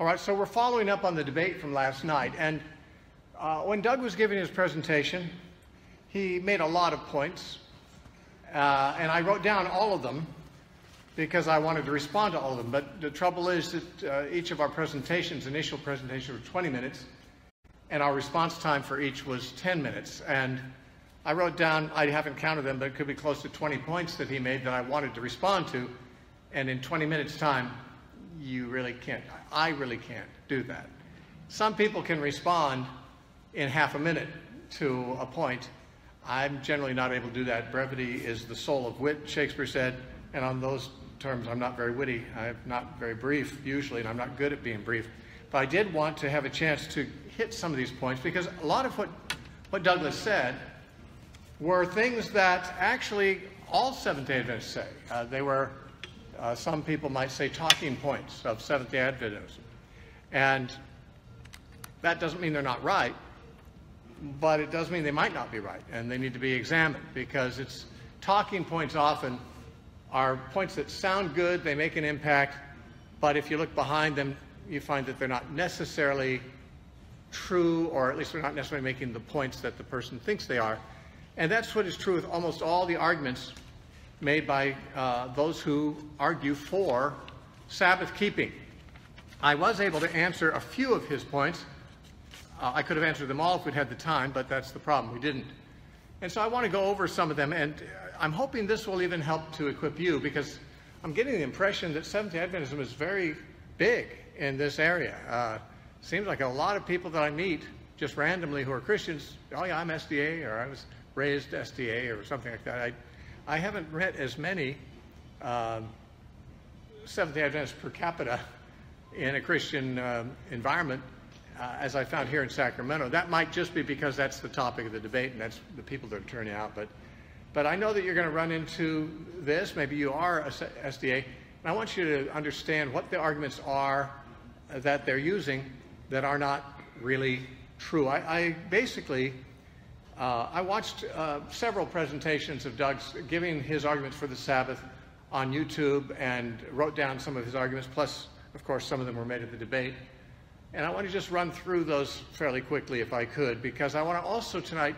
All right, so we're following up on the debate from last night. And uh, when Doug was giving his presentation, he made a lot of points. Uh, and I wrote down all of them because I wanted to respond to all of them. But the trouble is that uh, each of our presentations, initial presentations, were 20 minutes, and our response time for each was 10 minutes. And I wrote down, I haven't counted them, but it could be close to 20 points that he made that I wanted to respond to. And in 20 minutes' time, you really can't, I really can't do that. Some people can respond in half a minute to a point. I'm generally not able to do that. Brevity is the soul of wit, Shakespeare said, and on those terms, I'm not very witty. I'm not very brief usually, and I'm not good at being brief. But I did want to have a chance to hit some of these points because a lot of what, what Douglas said were things that actually all Seventh day Adventists say. Uh, they were uh, some people might say talking points of Seventh day Adventism. And that doesn't mean they're not right, but it does mean they might not be right, and they need to be examined because it's talking points often are points that sound good, they make an impact, but if you look behind them, you find that they're not necessarily true, or at least they're not necessarily making the points that the person thinks they are. And that's what is true with almost all the arguments made by uh, those who argue for Sabbath keeping. I was able to answer a few of his points. Uh, I could have answered them all if we'd had the time, but that's the problem. We didn't. And so I want to go over some of them, and I'm hoping this will even help to equip you because I'm getting the impression that Seventh-day Adventism is very big in this area. Uh, seems like a lot of people that I meet just randomly who are Christians, oh yeah, I'm SDA, or I was raised SDA, or something like that. I, I haven't met as many um, Seventh-day Adventists per capita in a Christian um, environment uh, as I found here in Sacramento. That might just be because that's the topic of the debate and that's the people that are turning out. But, but I know that you're going to run into this. Maybe you are a SDA. And I want you to understand what the arguments are that they're using that are not really true. I, I basically uh, I watched uh, several presentations of Doug's giving his arguments for the Sabbath on YouTube and wrote down some of his arguments, plus, of course, some of them were made at the debate. And I want to just run through those fairly quickly if I could, because I want to also tonight,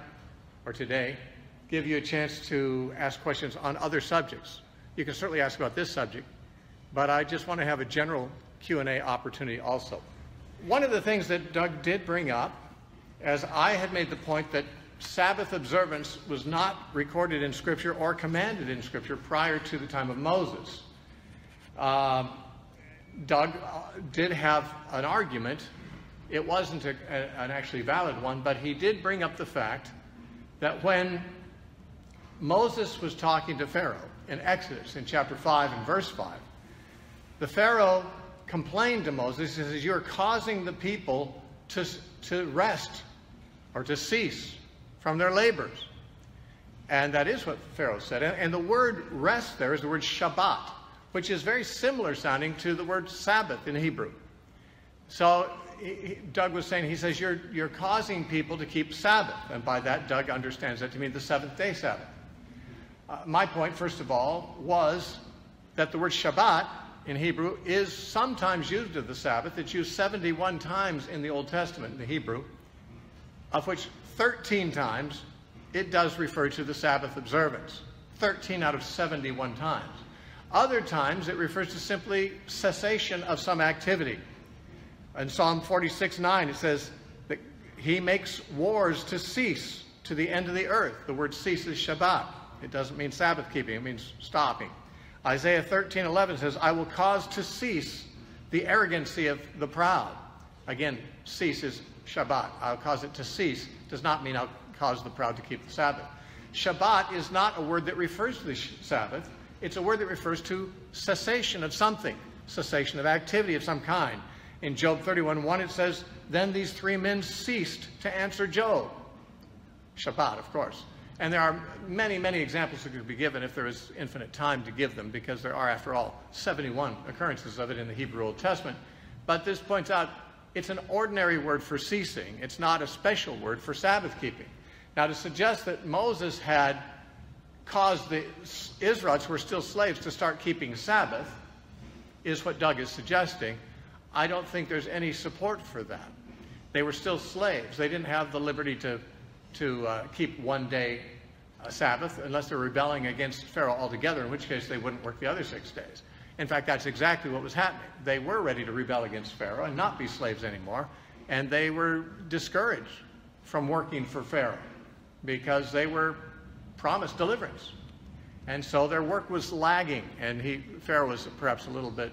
or today, give you a chance to ask questions on other subjects. You can certainly ask about this subject, but I just want to have a general Q&A opportunity also. One of the things that Doug did bring up, as I had made the point that Sabbath observance was not recorded in Scripture or commanded in Scripture prior to the time of Moses. Um, Doug uh, did have an argument. It wasn't a, a, an actually valid one, but he did bring up the fact that when Moses was talking to Pharaoh in Exodus in chapter 5 and verse 5, the Pharaoh complained to Moses, he says, You're causing the people to, to rest or to cease from their labors. And that is what Pharaoh said. And, and the word rest there is the word Shabbat, which is very similar sounding to the word Sabbath in Hebrew. So he, Doug was saying, he says, you're, you're causing people to keep Sabbath. And by that, Doug understands that to mean the seventh day Sabbath. Uh, my point, first of all, was that the word Shabbat in Hebrew is sometimes used of the Sabbath. It's used 71 times in the Old Testament in the Hebrew, of which 13 times, it does refer to the Sabbath observance. 13 out of 71 times. Other times, it refers to simply cessation of some activity. In Psalm 46 9, it says that he makes wars to cease to the end of the earth. The word cease is Shabbat. It doesn't mean Sabbath keeping, it means stopping. Isaiah 13 11 says, I will cause to cease the arrogancy of the proud. Again, cease is Shabbat. I'll cause it to cease does not mean I'll cause the proud to keep the Sabbath. Shabbat is not a word that refers to the Sabbath. It's a word that refers to cessation of something, cessation of activity of some kind. In Job 31:1 it says, Then these three men ceased to answer Job. Shabbat, of course. And there are many, many examples that could be given if there is infinite time to give them, because there are, after all, 71 occurrences of it in the Hebrew Old Testament. But this points out It's an ordinary word for ceasing. It's not a special word for Sabbath keeping. Now, to suggest that Moses had caused the Israelites who were still slaves to start keeping Sabbath is what Doug is suggesting. I don't think there's any support for that. They were still slaves. They didn't have the liberty to, to uh, keep one day uh, Sabbath unless they're rebelling against Pharaoh altogether, in which case they wouldn't work the other six days. In fact, that's exactly what was happening. They were ready to rebel against Pharaoh and not be slaves anymore, and they were discouraged from working for Pharaoh because they were promised deliverance. And so their work was lagging, and he, Pharaoh was perhaps a little bit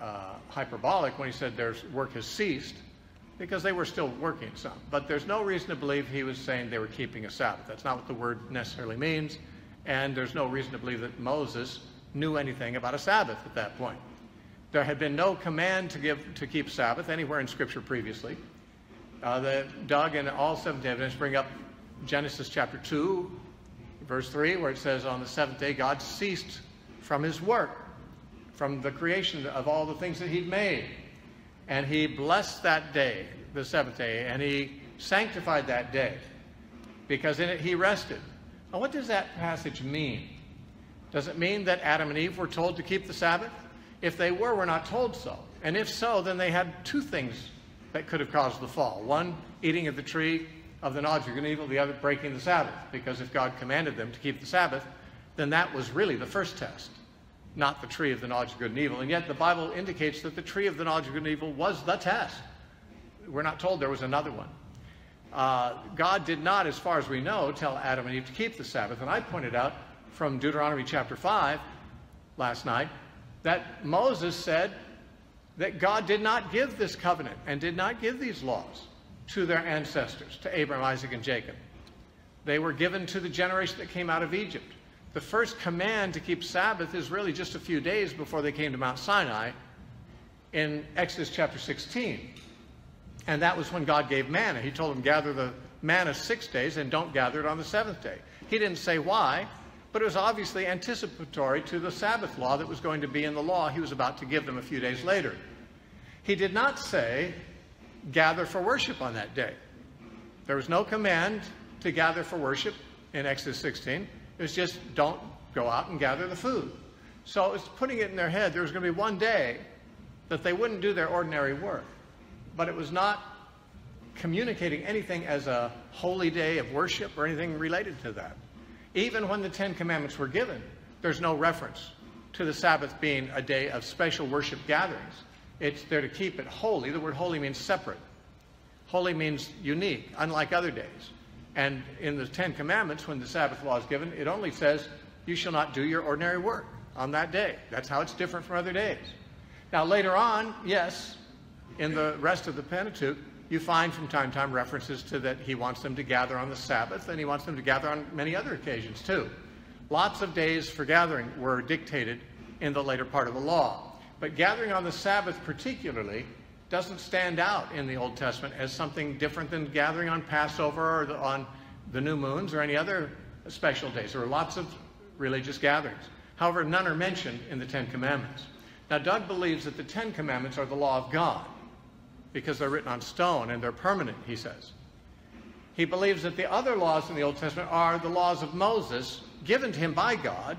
uh, hyperbolic when he said their work has ceased because they were still working some. But there's no reason to believe he was saying they were keeping a Sabbath. That's not what the word necessarily means. And there's no reason to believe that Moses knew anything about a Sabbath at that point. There had been no command to, give, to keep Sabbath anywhere in Scripture previously. Uh, the, Doug and all seventh day Adventists bring up Genesis chapter 2, verse 3, where it says, On the seventh day, God ceased from his work, from the creation of all the things that he'd made. And he blessed that day, the seventh day, and he sanctified that day because in it he rested. Now, what does that passage mean? Does it mean that Adam and Eve were told to keep the Sabbath? If they were, we're not told so. And if so, then they had two things that could have caused the fall. One, eating of the tree of the knowledge of good and evil, the other, breaking the Sabbath. Because if God commanded them to keep the Sabbath, then that was really the first test not the tree of the knowledge of good and evil. And yet the Bible indicates that the tree of the knowledge of good and evil was the test. We're not told there was another one. Uh, God did not, as far as we know, tell Adam and Eve to keep the Sabbath. And I pointed out from Deuteronomy chapter 5 last night that Moses said that God did not give this covenant and did not give these laws to their ancestors, to Abraham, Isaac, and Jacob. They were given to the generation that came out of Egypt. The first command to keep Sabbath is really just a few days before they came to Mount Sinai in Exodus chapter 16. And that was when God gave manna. He told them, gather the manna six days and don't gather it on the seventh day. He didn't say why, but it was obviously anticipatory to the Sabbath law that was going to be in the law he was about to give them a few days later. He did not say, gather for worship on that day. There was no command to gather for worship in Exodus 16. It was just don't go out and gather the food. So it's putting it in their head there was going to be one day that they wouldn't do their ordinary work. But it was not communicating anything as a holy day of worship or anything related to that. Even when the Ten Commandments were given, there's no reference to the Sabbath being a day of special worship gatherings. It's there to keep it holy. The word holy means separate. Holy means unique, unlike other days. And in the Ten Commandments, when the Sabbath law is given, it only says, You shall not do your ordinary work on that day. That's how it's different from other days. Now, later on, yes, in the rest of the Pentateuch, you find from time to time references to that he wants them to gather on the Sabbath, and he wants them to gather on many other occasions too. Lots of days for gathering were dictated in the later part of the law. But gathering on the Sabbath, particularly, doesn't stand out in the Old Testament as something different than gathering on Passover or the, on the new moons or any other special days. There are lots of religious gatherings. However, none are mentioned in the Ten Commandments. Now, Doug believes that the Ten Commandments are the law of God because they're written on stone and they're permanent, he says. He believes that the other laws in the Old Testament are the laws of Moses given to him by God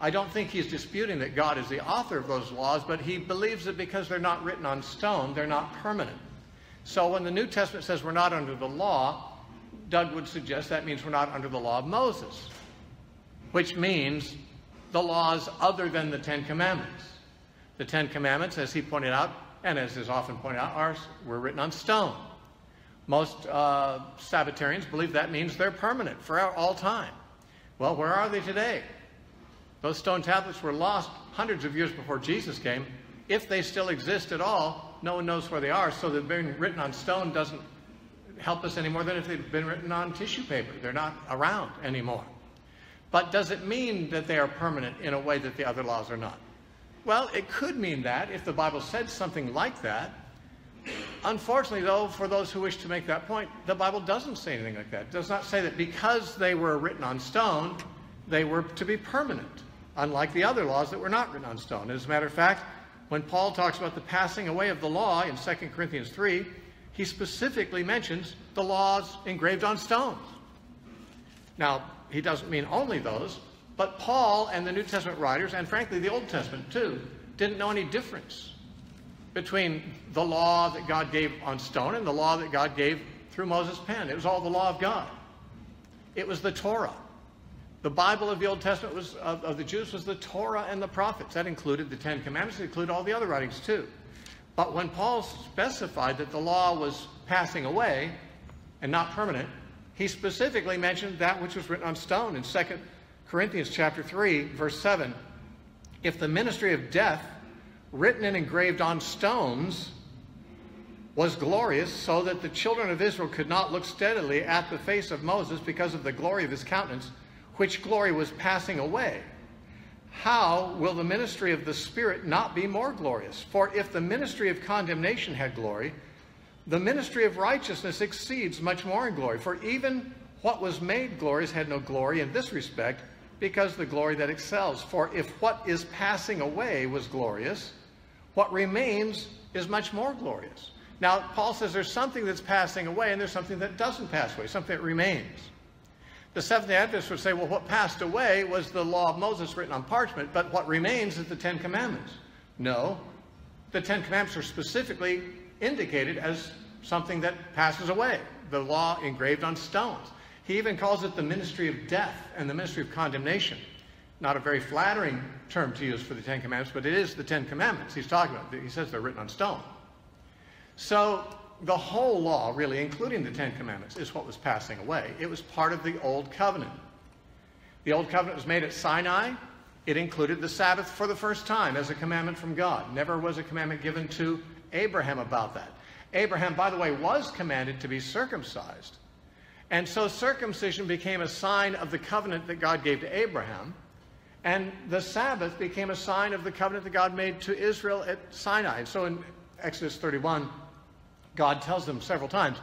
I don't think he's disputing that God is the author of those laws, but he believes that because they're not written on stone, they're not permanent. So when the New Testament says we're not under the law, Doug would suggest that means we're not under the law of Moses, which means the laws other than the Ten Commandments. The Ten Commandments, as he pointed out, and as is often pointed out, are, were written on stone. Most uh, Sabbatarians believe that means they're permanent for all time. Well, where are they today? Those stone tablets were lost hundreds of years before Jesus came. If they still exist at all, no one knows where they are. So they've been written on stone doesn't help us any more than if they'd been written on tissue paper. They're not around anymore. But does it mean that they are permanent in a way that the other laws are not? Well, it could mean that if the Bible said something like that. Unfortunately, though, for those who wish to make that point, the Bible doesn't say anything like that. It does not say that because they were written on stone, they were to be permanent unlike the other laws that were not written on stone. As a matter of fact, when Paul talks about the passing away of the law in 2 Corinthians 3, he specifically mentions the laws engraved on stones. Now, he doesn't mean only those, but Paul and the New Testament writers, and frankly the Old Testament too, didn't know any difference between the law that God gave on stone and the law that God gave through Moses' pen. It was all the law of God. It was the Torah. The Bible of the Old Testament was, of, of the Jews was the Torah and the prophets. That included the Ten Commandments. It included all the other writings too. But when Paul specified that the law was passing away and not permanent, he specifically mentioned that which was written on stone in 2 Corinthians chapter 3, verse 7. If the ministry of death, written and engraved on stones, was glorious, so that the children of Israel could not look steadily at the face of Moses because of the glory of his countenance, which glory was passing away, how will the ministry of the Spirit not be more glorious? For if the ministry of condemnation had glory, the ministry of righteousness exceeds much more in glory. For even what was made glorious had no glory in this respect, because the glory that excels. For if what is passing away was glorious, what remains is much more glorious. Now, Paul says there's something that's passing away and there's something that doesn't pass away, something that remains. The Seventh day Adventists would say, well, what passed away was the law of Moses written on parchment, but what remains is the Ten Commandments. No, the Ten Commandments are specifically indicated as something that passes away, the law engraved on stones. He even calls it the ministry of death and the ministry of condemnation. Not a very flattering term to use for the Ten Commandments, but it is the Ten Commandments he's talking about. He says they're written on stone. So the whole law, really, including the Ten Commandments, is what was passing away. It was part of the Old Covenant. The Old Covenant was made at Sinai. It included the Sabbath for the first time as a commandment from God. Never was a commandment given to Abraham about that. Abraham, by the way, was commanded to be circumcised. And so circumcision became a sign of the covenant that God gave to Abraham. And the Sabbath became a sign of the covenant that God made to Israel at Sinai. So in Exodus 31, God tells them several times,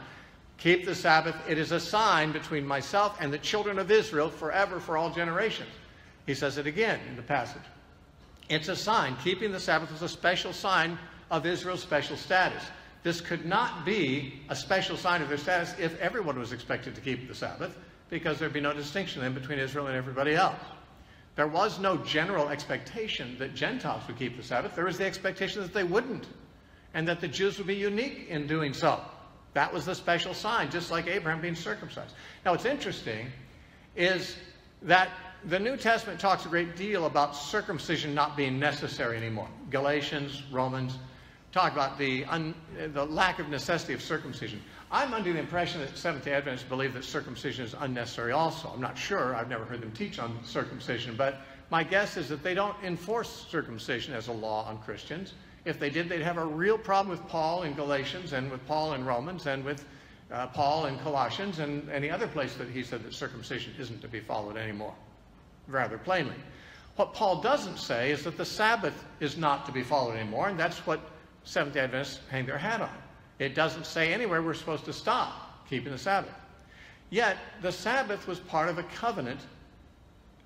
keep the Sabbath. It is a sign between myself and the children of Israel forever for all generations. He says it again in the passage. It's a sign. Keeping the Sabbath was a special sign of Israel's special status. This could not be a special sign of their status if everyone was expected to keep the Sabbath, because there'd be no distinction then between Israel and everybody else. There was no general expectation that Gentiles would keep the Sabbath. There was the expectation that they wouldn't and that the Jews would be unique in doing so. That was the special sign, just like Abraham being circumcised. Now, what's interesting is that the New Testament talks a great deal about circumcision not being necessary anymore. Galatians, Romans talk about the, the lack of necessity of circumcision. I'm under the impression that Seventh-day Adventists believe that circumcision is unnecessary also. I'm not sure. I've never heard them teach on circumcision, but my guess is that they don't enforce circumcision as a law on Christians. If they did, they'd have a real problem with Paul in Galatians and with Paul in Romans and with uh, Paul in Colossians and any other place that he said that circumcision isn't to be followed anymore, rather plainly. What Paul doesn't say is that the Sabbath is not to be followed anymore, and that's what Seventh-day Adventists hang their hat on. It doesn't say anywhere we're supposed to stop keeping the Sabbath. Yet, the Sabbath was part of a covenant,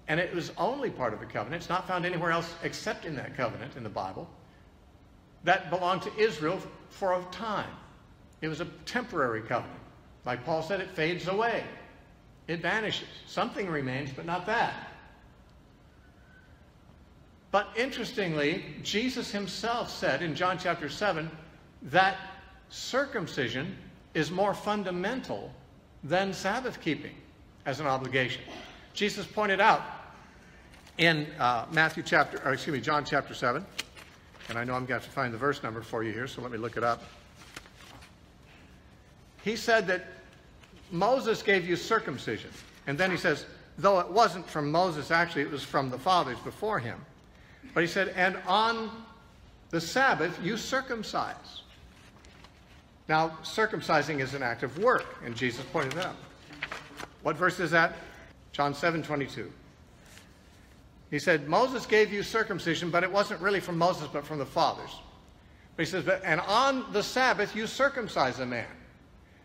and it was only part of a covenant. It's not found anywhere else except in that covenant in the Bible that belonged to Israel for a time. It was a temporary covenant. Like Paul said, it fades away. It vanishes. Something remains, but not that. But interestingly, Jesus himself said in John chapter 7 that circumcision is more fundamental than Sabbath keeping as an obligation. Jesus pointed out in uh, Matthew chapter, or excuse me, John chapter 7, and I know I'm going to have to find the verse number for you here, so let me look it up. He said that Moses gave you circumcision. And then he says, though it wasn't from Moses, actually, it was from the fathers before him. But he said, and on the Sabbath you circumcise. Now, circumcising is an act of work, and Jesus pointed that out. What verse is that? John 7 22. He said, Moses gave you circumcision, but it wasn't really from Moses, but from the fathers. But he says, and on the Sabbath you circumcise a man.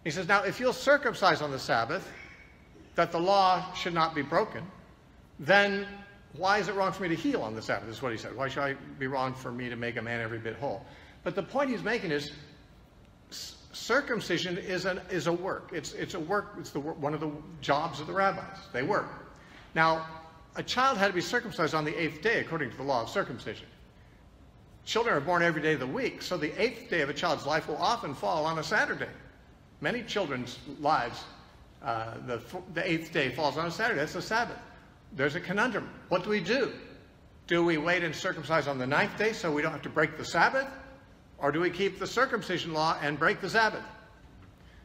He says, now if you'll circumcise on the Sabbath, that the law should not be broken, then Why is it wrong for me to heal on the Sabbath? Is what he said. Why should I be wrong for me to make a man every bit whole? But the point he's making is circumcision is, an, is a work. It's, it's a work, it's the, one of the jobs of the rabbis. They work. Now, a child had to be circumcised on the eighth day according to the law of circumcision. Children are born every day of the week, so the eighth day of a child's life will often fall on a Saturday. Many children's lives, uh, the, the eighth day falls on a Saturday. That's the Sabbath. There's a conundrum. What do we do? Do we wait and circumcise on the ninth day so we don't have to break the Sabbath? Or do we keep the circumcision law and break the Sabbath?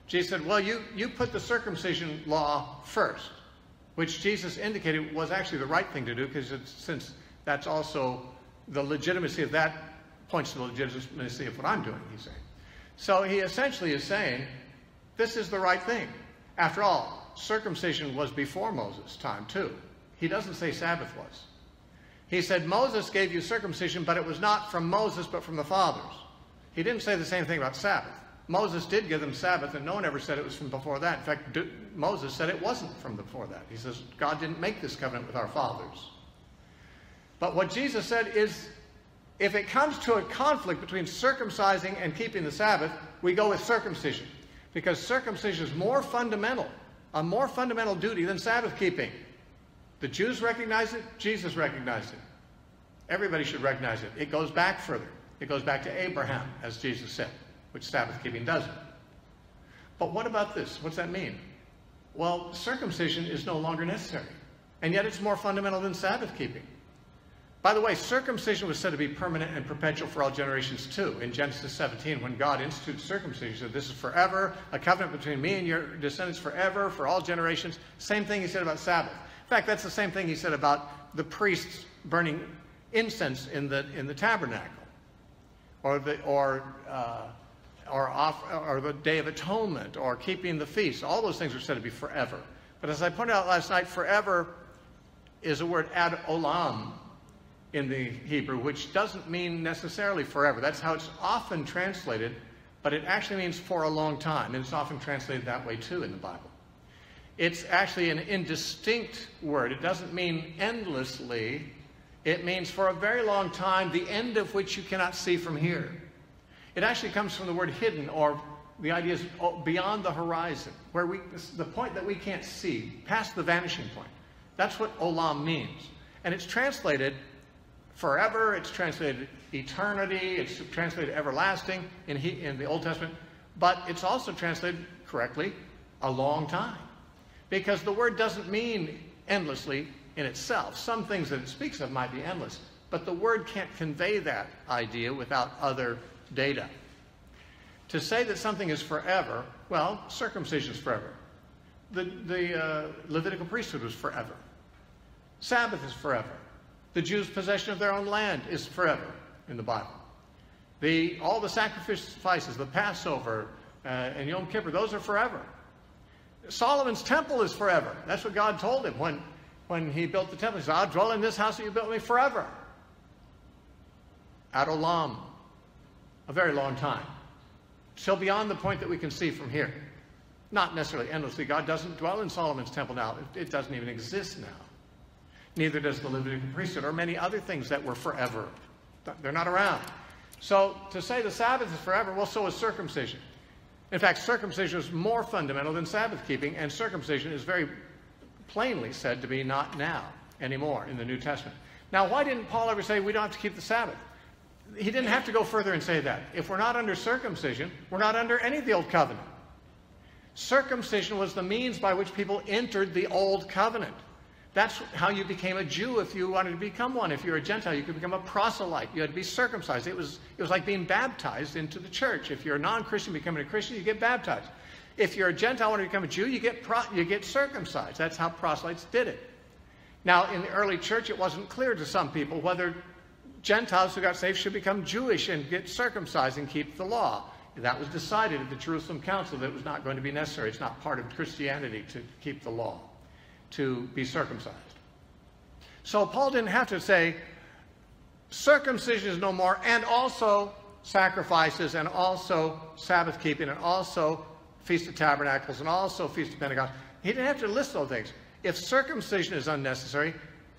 Jesus said, Well, you, you put the circumcision law first, which Jesus indicated was actually the right thing to do because since that's also the legitimacy of that points to the legitimacy of what I'm doing, he's saying. So he essentially is saying, This is the right thing. After all, circumcision was before Moses' time, too. He doesn't say Sabbath was. He said, Moses gave you circumcision, but it was not from Moses, but from the fathers. He didn't say the same thing about Sabbath. Moses did give them Sabbath, and no one ever said it was from before that. In fact, Moses said it wasn't from before that. He says, God didn't make this covenant with our fathers. But what Jesus said is, if it comes to a conflict between circumcising and keeping the Sabbath, we go with circumcision. Because circumcision is more fundamental, a more fundamental duty than Sabbath keeping. The Jews recognize it, Jesus recognized it. Everybody should recognize it. It goes back further. It goes back to Abraham, as Jesus said, which Sabbath keeping doesn't. But what about this? What's that mean? Well, circumcision is no longer necessary, and yet it's more fundamental than Sabbath keeping. By the way, circumcision was said to be permanent and perpetual for all generations too. In Genesis 17, when God instituted circumcision, he said, This is forever, a covenant between me and your descendants forever, for all generations. Same thing he said about Sabbath. In fact, that's the same thing he said about the priests burning incense in the, in the tabernacle or the, or, uh, or, off, or the Day of Atonement, or keeping the feast. All those things are said to be forever. But as I pointed out last night, forever is a word ad olam in the Hebrew, which doesn't mean necessarily forever. That's how it's often translated, but it actually means for a long time, and it's often translated that way too in the Bible. It's actually an indistinct word. It doesn't mean endlessly, it means for a very long time, the end of which you cannot see from here. It actually comes from the word hidden, or the idea is oh, beyond the horizon, where we, the point that we can't see, past the vanishing point. That's what olam means. And it's translated forever, it's translated eternity, it's translated everlasting in, he, in the Old Testament, but it's also translated correctly a long time. Because the word doesn't mean endlessly, in itself. Some things that it speaks of might be endless, but the word can't convey that idea without other data. To say that something is forever, well, circumcision is forever. The, the uh, Levitical priesthood was forever. Sabbath is forever. The Jews' possession of their own land is forever in the Bible. The, all the sacrifices, the Passover uh, and Yom Kippur, those are forever. Solomon's temple is forever. That's what God told him when when he built the temple. He said, I'll dwell in this house that you built me forever. Ad olam, a very long time. So beyond the point that we can see from here. Not necessarily endlessly. God doesn't dwell in Solomon's temple now. It, it doesn't even exist now. Neither does the Levitical priesthood or many other things that were forever. They're not around. So to say the Sabbath is forever, well, so is circumcision. In fact, circumcision is more fundamental than Sabbath keeping, and circumcision is very plainly said to be not now anymore in the New Testament. Now, why didn't Paul ever say we don't have to keep the Sabbath? He didn't have to go further and say that. If we're not under circumcision, we're not under any of the old covenant. Circumcision was the means by which people entered the old covenant. That's how you became a Jew if you wanted to become one. If you're a Gentile, you could become a proselyte. You had to be circumcised. It was, it was like being baptized into the church. If you're a non Christian becoming a Christian, you get baptized. If you're a Gentile wanting to become a Jew, you get, pro- you get circumcised. That's how proselytes did it. Now, in the early church, it wasn't clear to some people whether Gentiles who got saved should become Jewish and get circumcised and keep the law. That was decided at the Jerusalem Council that it was not going to be necessary. It's not part of Christianity to keep the law, to be circumcised. So Paul didn't have to say, circumcision is no more, and also sacrifices, and also Sabbath keeping, and also Feast of Tabernacles, and also Feast of Pentecost. He didn't have to list those things. If circumcision is unnecessary,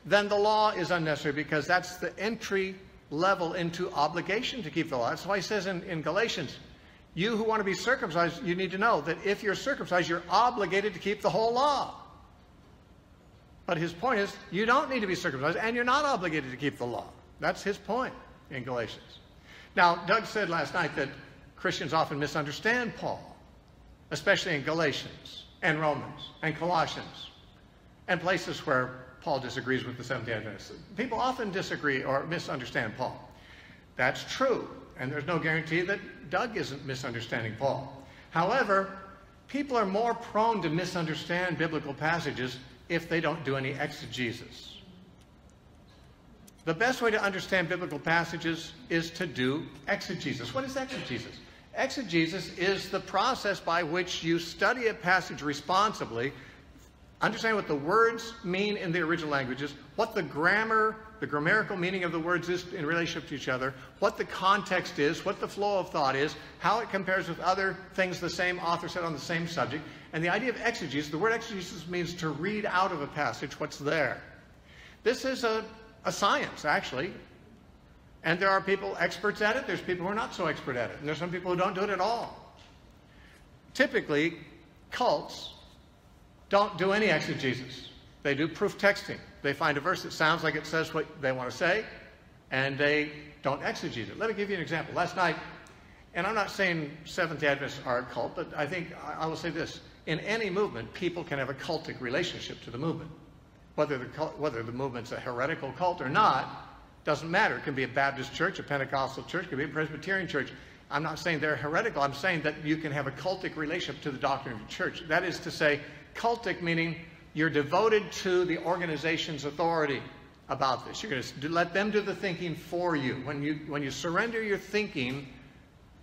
then the law is unnecessary because that's the entry level into obligation to keep the law. That's why he says in, in Galatians, you who want to be circumcised, you need to know that if you're circumcised, you're obligated to keep the whole law. But his point is, you don't need to be circumcised, and you're not obligated to keep the law. That's his point in Galatians. Now, Doug said last night that Christians often misunderstand Paul, especially in Galatians and Romans and Colossians and places where Paul disagrees with the Seventh day Adventists. People often disagree or misunderstand Paul. That's true, and there's no guarantee that Doug isn't misunderstanding Paul. However, people are more prone to misunderstand biblical passages if they don't do any exegesis. The best way to understand biblical passages is to do exegesis. What is exegesis? Exegesis is the process by which you study a passage responsibly understand what the words mean in the original languages, what the grammar, the grammatical meaning of the words is in relationship to each other, what the context is, what the flow of thought is, how it compares with other things the same author said on the same subject. And the idea of exegesis, the word exegesis means to read out of a passage what's there. This is a, a science, actually. And there are people experts at it, there's people who are not so expert at it, and there's some people who don't do it at all. Typically, cults don't do any exegesis. They do proof texting. They find a verse that sounds like it says what they want to say, and they don't exegete it. Let me give you an example. Last night, and I'm not saying Seventh-day Adventists are a cult, but I think I will say this. In any movement, people can have a cultic relationship to the movement. Whether the, whether the movement's a heretical cult or not, doesn't matter. It can be a Baptist church, a Pentecostal church, it can be a Presbyterian church. I'm not saying they're heretical. I'm saying that you can have a cultic relationship to the doctrine of the church. That is to say, cultic meaning you're devoted to the organization's authority about this. You're going to let them do the thinking for you. When you, when you surrender your thinking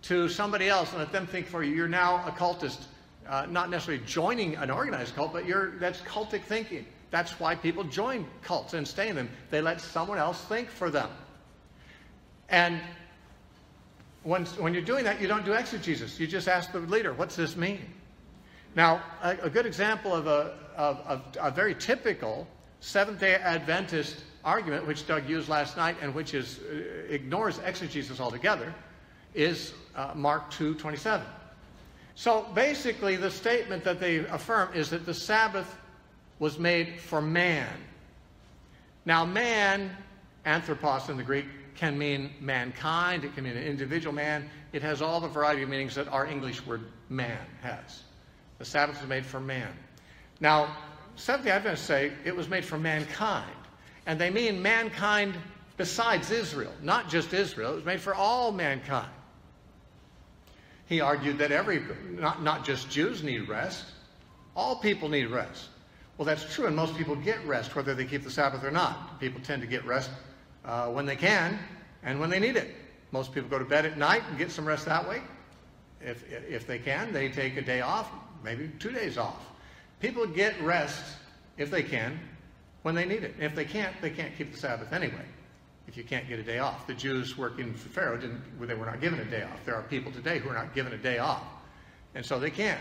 to somebody else and let them think for you, you're now a cultist, uh, not necessarily joining an organized cult, but you're, that's cultic thinking. That's why people join cults and stay in them. They let someone else think for them. And when, when you're doing that, you don't do exegesis. You just ask the leader, what's this mean? Now, a, a good example of a, of, of a very typical Seventh-day Adventist argument, which Doug used last night and which is, uh, ignores exegesis altogether, is uh, Mark 2.27. So basically, the statement that they affirm is that the Sabbath was made for man. Now, man, anthropos in the Greek, can mean mankind, it can mean an individual man. It has all the variety of meanings that our English word man has. The Sabbath was made for man. Now, Seventh-day Adventists say it was made for mankind. And they mean mankind besides Israel, not just Israel. It was made for all mankind. He argued that every, not, not just Jews need rest, all people need rest. Well, that's true, and most people get rest, whether they keep the Sabbath or not. People tend to get rest uh, when they can and when they need it. Most people go to bed at night and get some rest that way. If, if they can, they take a day off maybe two days off. People get rest, if they can, when they need it. if they can't, they can't keep the Sabbath anyway, if you can't get a day off. The Jews working for Pharaoh, didn't, they were not given a day off. There are people today who are not given a day off, and so they can't.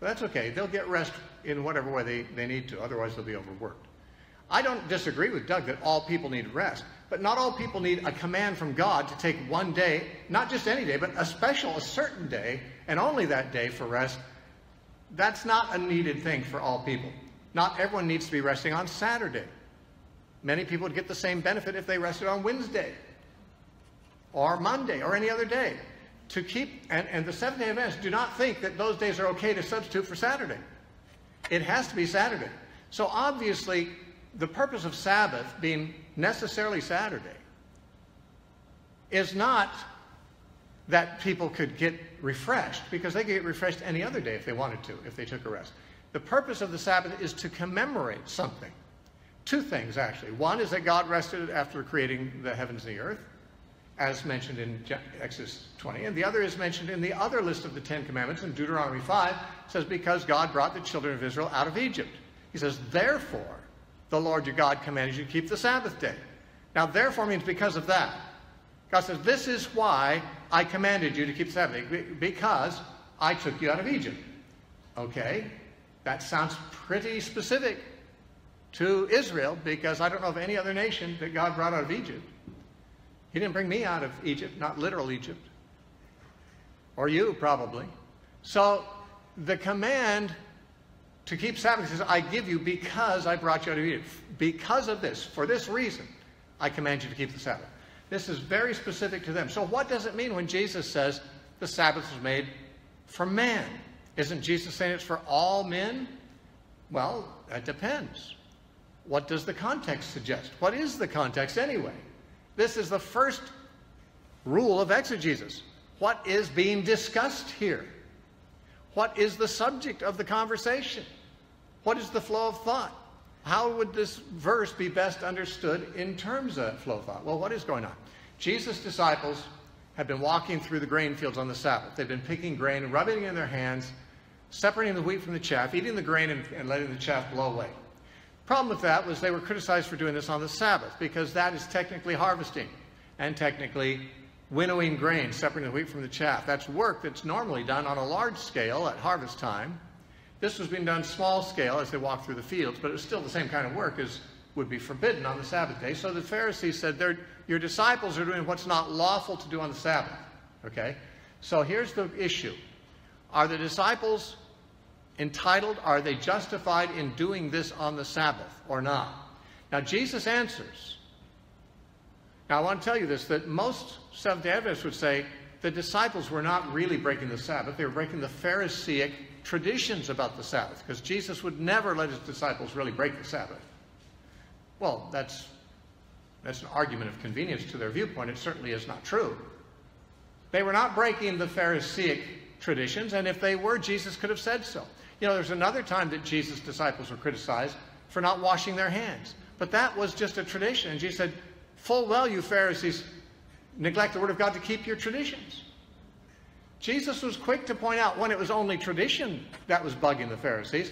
But that's okay. They'll get rest in whatever way they, they need to, otherwise they'll be overworked. I don't disagree with Doug that all people need rest, but not all people need a command from God to take one day, not just any day, but a special, a certain day, and only that day for rest that's not a needed thing for all people. Not everyone needs to be resting on Saturday. Many people would get the same benefit if they rested on Wednesday or Monday or any other day. To keep, and, and the Seventh day Adventists do not think that those days are okay to substitute for Saturday. It has to be Saturday. So obviously, the purpose of Sabbath being necessarily Saturday is not that people could get refreshed because they could get refreshed any other day if they wanted to, if they took a rest. The purpose of the Sabbath is to commemorate something. Two things, actually. One is that God rested after creating the heavens and the earth, as mentioned in Exodus 20. And the other is mentioned in the other list of the Ten Commandments in Deuteronomy 5. Says, because God brought the children of Israel out of Egypt. He says, therefore, the Lord your God commanded you to keep the Sabbath day. Now, therefore means because of that. God says, this is why I commanded you to keep Sabbath, because I took you out of Egypt. Okay, that sounds pretty specific. to Israel because I don't know of any other nation that God brought out of Egypt. He didn't bring me out of Egypt, not literal Egypt. Or you, probably. So the command to keep Sabbath says, I give you because I brought you out of Egypt. Because of this, for this reason, I command you to keep the Sabbath. This is very specific to them. So what does it mean when Jesus says the Sabbath was made for man? Isn't Jesus saying it's for all men? Well, that depends. What does the context suggest? What is the context anyway? This is the first rule of exegesis. What is being discussed here? What is the subject of the conversation? What is the flow of thought? How would this verse be best understood in terms of flow of thought? Well, what is going on? Jesus' disciples have been walking through the grain fields on the Sabbath. They've been picking grain and rubbing it in their hands, separating the wheat from the chaff, eating the grain and, and letting the chaff blow away. Problem with that was they were criticized for doing this on the Sabbath because that is technically harvesting and technically winnowing grain, separating the wheat from the chaff. That's work that's normally done on a large scale at harvest time. This was being done small scale as they walked through the fields, but it was still the same kind of work as would be forbidden on the Sabbath day. So the Pharisees said, Your disciples are doing what's not lawful to do on the Sabbath. Okay? So here's the issue Are the disciples entitled? Are they justified in doing this on the Sabbath or not? Now, Jesus answers. Now, I want to tell you this that most Seventh day Adventists would say the disciples were not really breaking the Sabbath, they were breaking the Pharisaic traditions about the Sabbath, because Jesus would never let his disciples really break the Sabbath. Well, that's, that's an argument of convenience to their viewpoint. It certainly is not true. They were not breaking the Pharisaic traditions, and if they were, Jesus could have said so. You know, there's another time that Jesus' disciples were criticized for not washing their hands. But that was just a tradition. And Jesus said, Full well, you Pharisees neglect the word of God to keep your traditions. Jesus was quick to point out when it was only tradition that was bugging the Pharisees.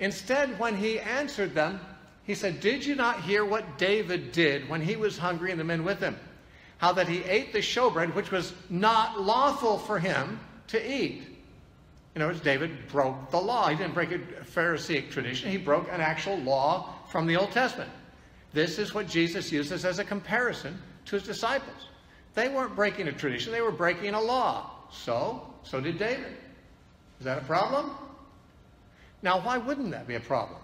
Instead, when he answered them, he said, Did you not hear what David did when he was hungry and the men with him? How that he ate the showbread, which was not lawful for him to eat. In other words, David broke the law. He didn't break a Pharisaic tradition, he broke an actual law from the Old Testament. This is what Jesus uses as a comparison to his disciples. They weren't breaking a tradition, they were breaking a law. So, so did David. Is that a problem? Now, why wouldn't that be a problem?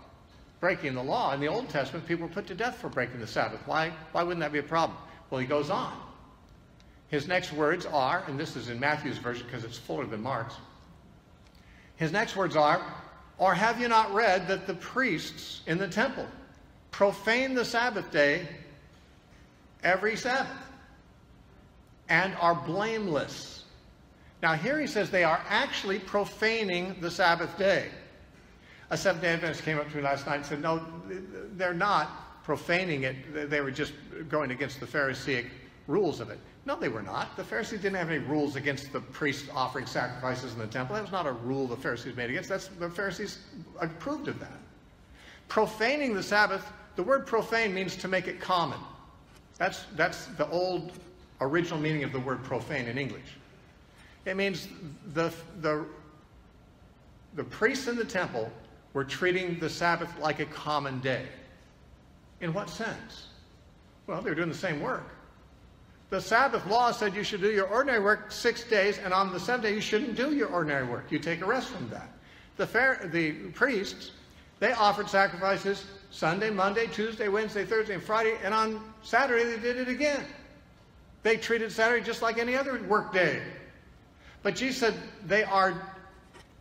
Breaking the law. In the Old Testament, people were put to death for breaking the Sabbath. Why, why wouldn't that be a problem? Well, he goes on. His next words are, and this is in Matthew's version because it's fuller than Mark's. His next words are, Or have you not read that the priests in the temple profane the Sabbath day every Sabbath and are blameless? Now, here he says they are actually profaning the Sabbath day. A Seventh day Adventist came up to me last night and said, No, they're not profaning it. They were just going against the Pharisaic rules of it. No, they were not. The Pharisees didn't have any rules against the priests offering sacrifices in the temple. That was not a rule the Pharisees made against. That's, the Pharisees approved of that. Profaning the Sabbath, the word profane means to make it common. That's, that's the old original meaning of the word profane in English. It means the, the, the priests in the temple were treating the Sabbath like a common day. In what sense? Well, they were doing the same work. The Sabbath law said you should do your ordinary work six days, and on the seventh day you shouldn't do your ordinary work. You take a rest from that. The, the priests, they offered sacrifices Sunday, Monday, Tuesday, Wednesday, Thursday, and Friday, and on Saturday they did it again. They treated Saturday just like any other work day. But Jesus said they are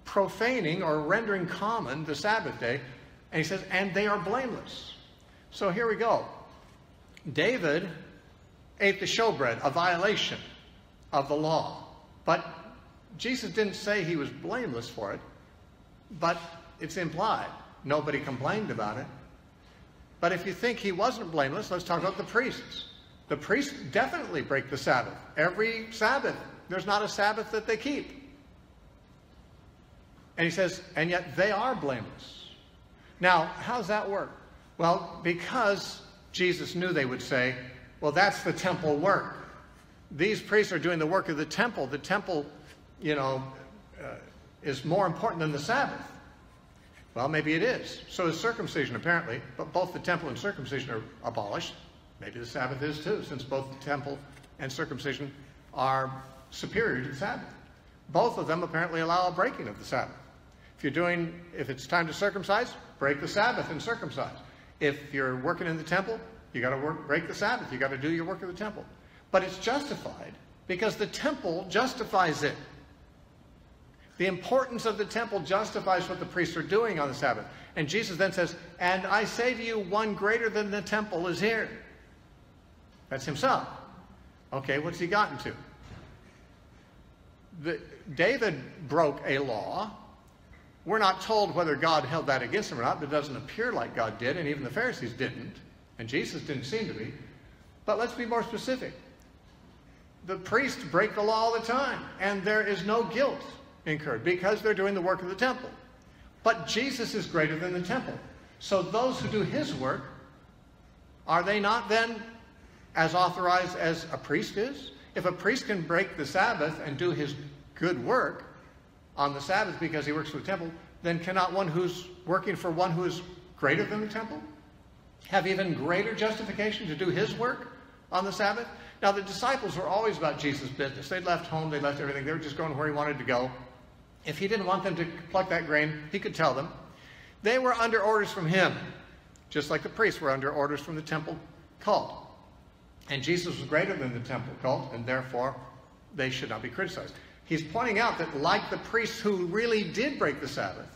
profaning or rendering common the Sabbath day. And he says, and they are blameless. So here we go. David ate the showbread, a violation of the law. But Jesus didn't say he was blameless for it, but it's implied. Nobody complained about it. But if you think he wasn't blameless, let's talk about the priests. The priests definitely break the Sabbath. Every Sabbath, there's not a Sabbath that they keep. And he says, and yet they are blameless. Now, how does that work? Well, because Jesus knew they would say, well, that's the temple work. These priests are doing the work of the temple. The temple, you know, uh, is more important than the Sabbath. Well, maybe it is. So is circumcision, apparently. But both the temple and circumcision are abolished. Maybe the Sabbath is too, since both the temple and circumcision are superior to the Sabbath. Both of them apparently allow a breaking of the Sabbath. If you're doing, if it's time to circumcise, break the Sabbath and circumcise. If you're working in the temple, you got to work, break the Sabbath. You got to do your work in the temple. But it's justified because the temple justifies it. The importance of the temple justifies what the priests are doing on the Sabbath. And Jesus then says, And I say to you, one greater than the temple is here. That's himself. Okay, what's he gotten to? The, David broke a law. We're not told whether God held that against him or not, but it doesn't appear like God did, and even the Pharisees didn't, and Jesus didn't seem to be. But let's be more specific. The priests break the law all the time, and there is no guilt incurred because they're doing the work of the temple. But Jesus is greater than the temple. So those who do his work, are they not then as authorized as a priest is? If a priest can break the Sabbath and do his good work on the Sabbath because he works for the temple, then cannot one who's working for one who is greater than the temple have even greater justification to do his work on the Sabbath? Now, the disciples were always about Jesus' business. They'd left home, they left everything. They were just going where he wanted to go. If he didn't want them to pluck that grain, he could tell them. They were under orders from him, just like the priests were under orders from the temple cult. And Jesus was greater than the temple cult, and therefore they should not be criticized. He's pointing out that, like the priests who really did break the Sabbath,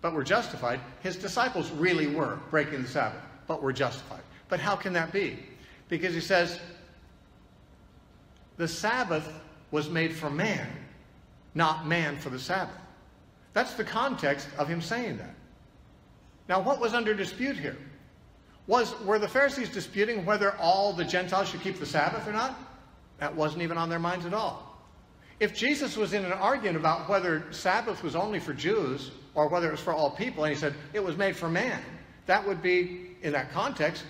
but were justified, his disciples really were breaking the Sabbath, but were justified. But how can that be? Because he says, the Sabbath was made for man, not man for the Sabbath. That's the context of him saying that. Now, what was under dispute here? Was, were the Pharisees disputing whether all the Gentiles should keep the Sabbath or not? That wasn't even on their minds at all. If Jesus was in an argument about whether Sabbath was only for Jews or whether it was for all people, and he said it was made for man, that would be, in that context,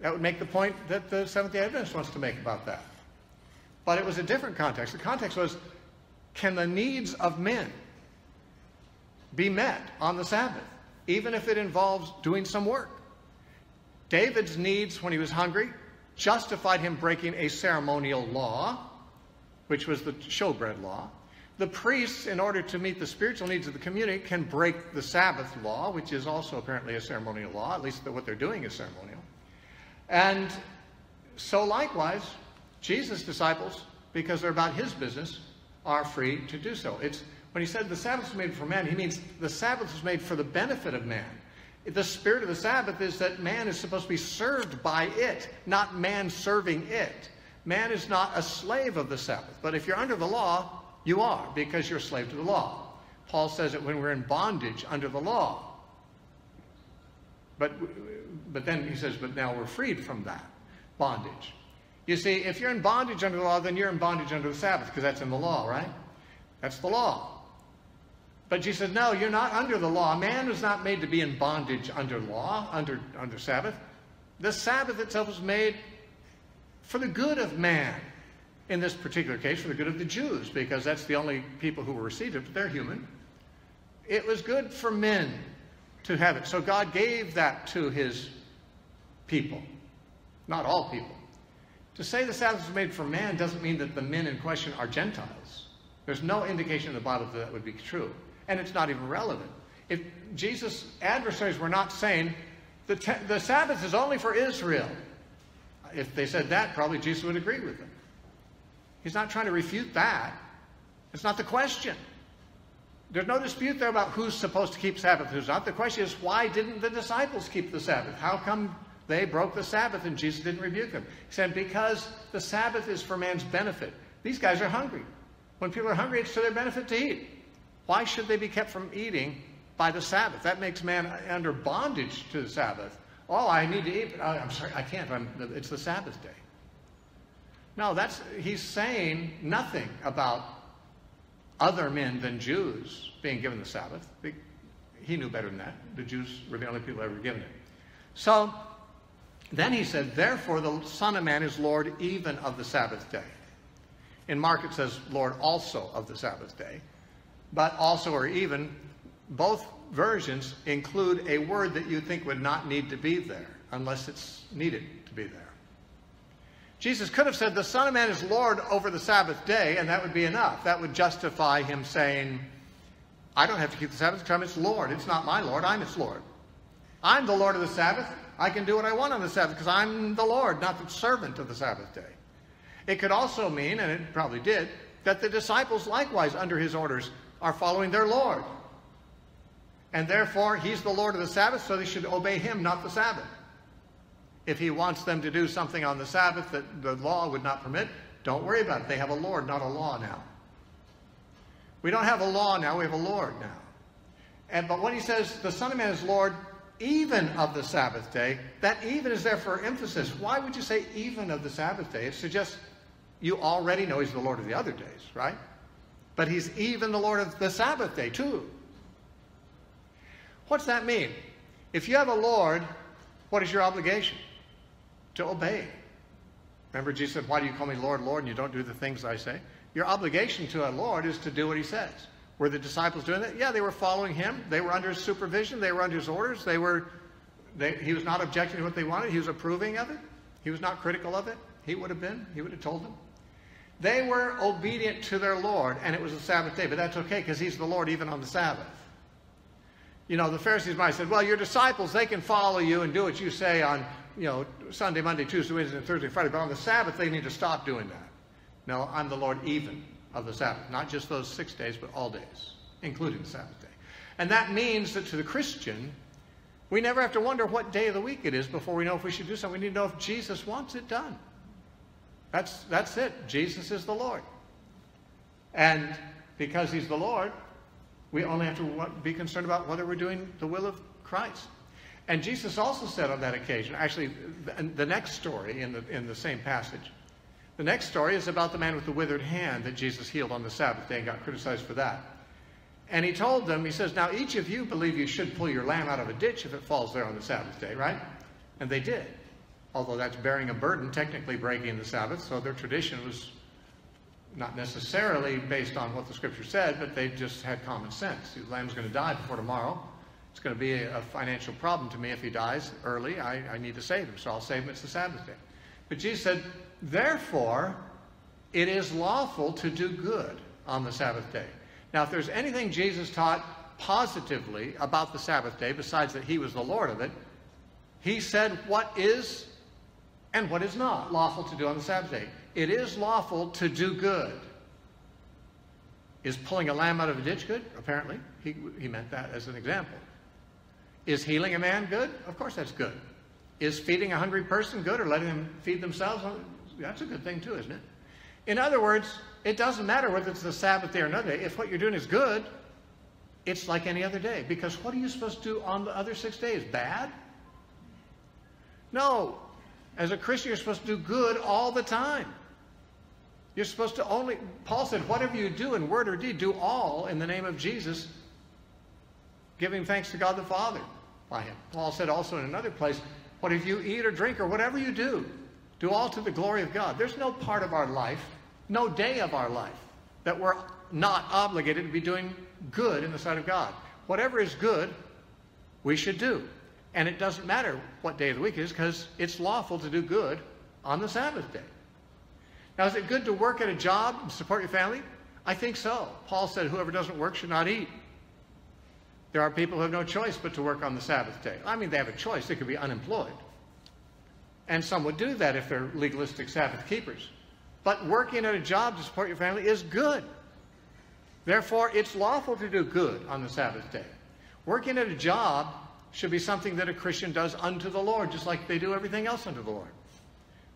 that would make the point that the Seventh day Adventist wants to make about that. But it was a different context. The context was can the needs of men be met on the Sabbath, even if it involves doing some work? David's needs when he was hungry justified him breaking a ceremonial law, which was the showbread law. The priests, in order to meet the spiritual needs of the community, can break the Sabbath law, which is also apparently a ceremonial law, at least what they're doing is ceremonial. And so likewise, Jesus' disciples, because they're about his business, are free to do so. It's when he said the Sabbath was made for man, he means the Sabbath was made for the benefit of man. The spirit of the Sabbath is that man is supposed to be served by it, not man serving it. Man is not a slave of the Sabbath. But if you're under the law, you are, because you're a slave to the law. Paul says it when we're in bondage under the law. But, but then he says, but now we're freed from that bondage. You see, if you're in bondage under the law, then you're in bondage under the Sabbath, because that's in the law, right? That's the law. But Jesus said, no, you're not under the law. Man was not made to be in bondage under law, under, under Sabbath. The Sabbath itself was made for the good of man. In this particular case, for the good of the Jews, because that's the only people who received it, but they're human. It was good for men to have it. So God gave that to his people, not all people. To say the Sabbath was made for man doesn't mean that the men in question are Gentiles. There's no indication in the Bible that that would be true and it's not even relevant. If Jesus' adversaries were not saying the, the Sabbath is only for Israel, if they said that, probably Jesus would agree with them. He's not trying to refute that. It's not the question. There's no dispute there about who's supposed to keep Sabbath, who's not. The question is, why didn't the disciples keep the Sabbath? How come they broke the Sabbath and Jesus didn't rebuke them? He said, because the Sabbath is for man's benefit. These guys are hungry. When people are hungry, it's to their benefit to eat. Why should they be kept from eating by the Sabbath? That makes man under bondage to the Sabbath. Oh, I need to eat, but I'm sorry, I can't. I'm, it's the Sabbath day. No, that's he's saying nothing about other men than Jews being given the Sabbath. He knew better than that. The Jews were the only people ever given it. So then he said, Therefore the Son of Man is Lord even of the Sabbath day. In Mark it says, Lord also of the Sabbath day but also or even both versions include a word that you think would not need to be there unless it's needed to be there. Jesus could have said, The Son of Man is Lord over the Sabbath day, and that would be enough. That would justify him saying, I don't have to keep the Sabbath because its Lord. It's not my Lord, I'm its Lord. I'm the Lord of the Sabbath. I can do what I want on the Sabbath because I'm the Lord, not the servant of the Sabbath day. It could also mean, and it probably did, that the disciples likewise, under his orders, are following their Lord. And therefore, he's the Lord of the Sabbath, so they should obey him, not the Sabbath. If he wants them to do something on the Sabbath that the law would not permit, don't worry about it. They have a Lord, not a law now. We don't have a law now, we have a Lord now. And, but when he says the Son of Man is Lord even of the Sabbath day, that even is there for emphasis. Why would you say even of the Sabbath day? It suggests you already know he's the Lord of the other days, right? But he's even the Lord of the Sabbath day, too. What's that mean? If you have a Lord, what is your obligation? To obey. Remember, Jesus said, Why do you call me Lord, Lord, and you don't do the things I say? Your obligation to a Lord is to do what he says. Were the disciples doing that? Yeah, they were following him. They were under his supervision. They were under his orders. They were, they, he was not objecting to what they wanted. He was approving of it. He was not critical of it. He would have been. He would have told them. They were obedient to their Lord, and it was the Sabbath day, but that's okay because he's the Lord even on the Sabbath. You know, the Pharisees might have said, well, your disciples, they can follow you and do what you say on, you know, Sunday, Monday, Tuesday, Wednesday, Thursday, Friday, but on the Sabbath, they need to stop doing that. No, I'm the Lord even of the Sabbath, not just those six days, but all days, including the Sabbath day. And that means that to the Christian, we never have to wonder what day of the week it is before we know if we should do something. We need to know if Jesus wants it done. That's, that's it. Jesus is the Lord. And because he's the Lord, we only have to be concerned about whether we're doing the will of Christ. And Jesus also said on that occasion, actually, the next story in the, in the same passage, the next story is about the man with the withered hand that Jesus healed on the Sabbath day and got criticized for that. And he told them, he says, Now each of you believe you should pull your lamb out of a ditch if it falls there on the Sabbath day, right? And they did although that's bearing a burden, technically breaking the Sabbath, so their tradition was not necessarily based on what the scripture said, but they just had common sense. The lamb's going to die before tomorrow. It's going to be a, financial problem to me if he dies early. I, I need to save him, so I'll save him. It's the Sabbath day. But Jesus said, therefore, it is lawful to do good on the Sabbath day. Now, if there's anything Jesus taught positively about the Sabbath day, besides that he was the Lord of it, he said what is and what is not lawful to do on the Sabbath day. It is lawful to do good. Is pulling a lamb out of a ditch good? Apparently. He, he meant that as an example. Is healing a man good? Of course that's good. Is feeding a hungry person good or letting them feed themselves? That's a good thing too, isn't it? In other words, it doesn't matter whether it's the Sabbath day or another day. If what you're doing is good, it's like any other day. Because what are you supposed to do on the other six days? Bad? No, as a Christian, you're supposed to do good all the time. You're supposed to only, Paul said, whatever you do in word or deed, do all in the name of Jesus, giving thanks to God the Father by him. Paul said also in another place, whatever you eat or drink or whatever you do, do all to the glory of God. There's no part of our life, no day of our life, that we're not obligated to be doing good in the sight of God. Whatever is good, we should do. And it doesn't matter what day of the week it is because it's lawful to do good on the Sabbath day. Now, is it good to work at a job and support your family? I think so. Paul said, whoever doesn't work should not eat. There are people who have no choice but to work on the Sabbath day. I mean, they have a choice. They could be unemployed. And some would do that if they're legalistic Sabbath keepers. But working at a job to support your family is good. Therefore, it's lawful to do good on the Sabbath day. Working at a job should be something that a Christian does unto the Lord, just like they do everything else unto the Lord.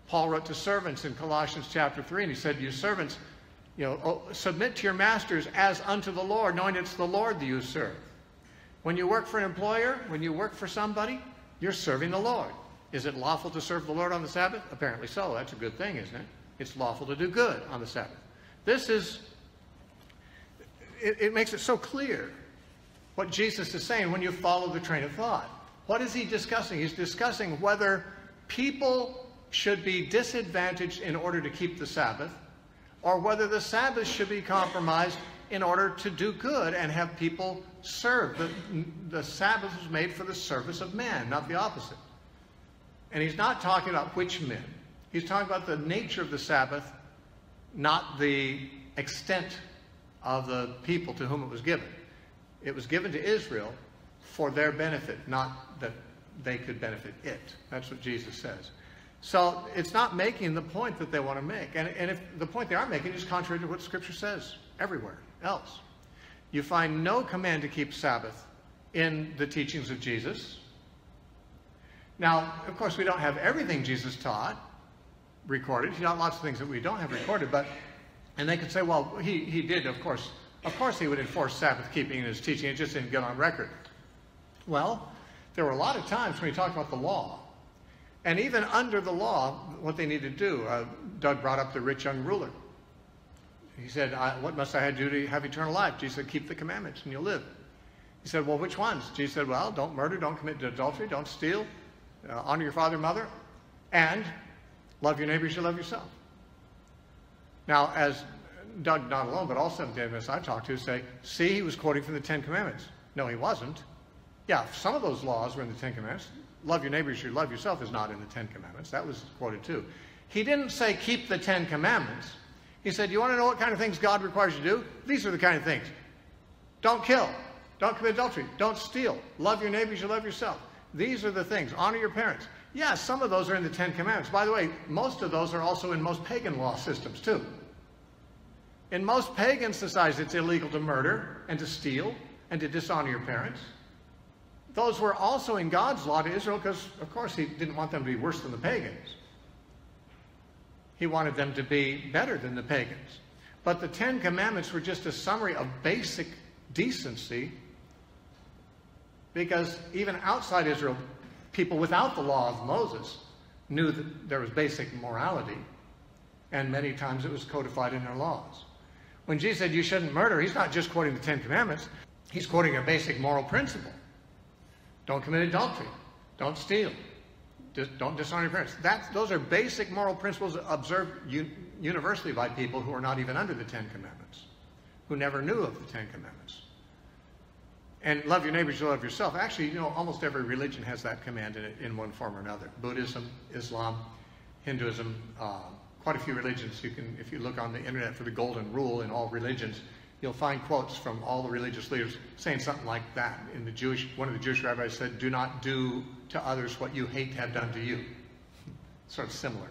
Paul wrote to servants in Colossians chapter 3, and he said, You servants, you know, oh, submit to your masters as unto the Lord, knowing it's the Lord that you serve. When you work for an employer, when you work for somebody, you're serving the Lord. Is it lawful to serve the Lord on the Sabbath? Apparently so. That's a good thing, isn't it? It's lawful to do good on the Sabbath. This is, it, it makes it so clear what Jesus is saying when you follow the train of thought. What is he discussing? He's discussing whether people should be disadvantaged in order to keep the Sabbath, or whether the Sabbath should be compromised in order to do good and have people serve. The, the Sabbath was made for the service of man, not the opposite. And he's not talking about which men. He's talking about the nature of the Sabbath, not the extent of the people to whom it was given. It was given to Israel for their benefit, not that they could benefit it. That's what Jesus says. So it's not making the point that they want to make. And, and if the point they are making is contrary to what Scripture says everywhere else. You find no command to keep Sabbath in the teachings of Jesus. Now, of course, we don't have everything Jesus taught recorded. You know, lots of things that we don't have recorded, but, and they could say, well, he, he did, of course, of course he would enforce Sabbath keeping in his teaching. It just didn't get on record. Well, there were a lot of times when he talked about the law. And even under the law, what they need to do, uh, Doug brought up the rich young ruler. He said, What must I do to have eternal life? Jesus said, Keep the commandments and you'll live. He said, Well, which ones? Jesus said, Well, don't murder, don't commit adultery, don't steal, uh, honor your father and mother, and love your neighbor as you love yourself. Now, as Doug, not alone, but all Seventh day Adventists I've talked to say, See, he was quoting from the Ten Commandments. No, he wasn't. Yeah, some of those laws were in the Ten Commandments. Love your neighbor as you love yourself is not in the Ten Commandments. That was quoted too. He didn't say keep the Ten Commandments. He said, You want to know what kind of things God requires you to do? These are the kind of things. Don't kill. Don't commit adultery. Don't steal. Love your neighbors, you love yourself. These are the things. Honor your parents. Yes, yeah, some of those are in the Ten Commandments. By the way, most of those are also in most pagan law systems, too. In most pagan societies, it's illegal to murder and to steal and to dishonor your parents. Those were also in God's law to Israel because, of course, He didn't want them to be worse than the pagans. He wanted them to be better than the pagans. But the Ten Commandments were just a summary of basic decency because even outside Israel, people without the law of Moses knew that there was basic morality, and many times it was codified in their laws. When Jesus said you shouldn't murder, he's not just quoting the Ten Commandments, he's quoting a basic moral principle. Don't commit adultery. Don't steal. Don't dishonor your parents. Those are basic moral principles observed universally by people who are not even under the Ten Commandments, who never knew of the Ten Commandments. And love your neighbors, you love yourself. Actually, you know, almost every religion has that command in it in one form or another. Buddhism, Islam, Hinduism, uh, quite a few religions. You can, if you look on the internet for the golden rule in all religions, you'll find quotes from all the religious leaders saying something like that. In the Jewish, one of the Jewish rabbis said, "Do not do to others what you hate to have done to you." Sort of similar,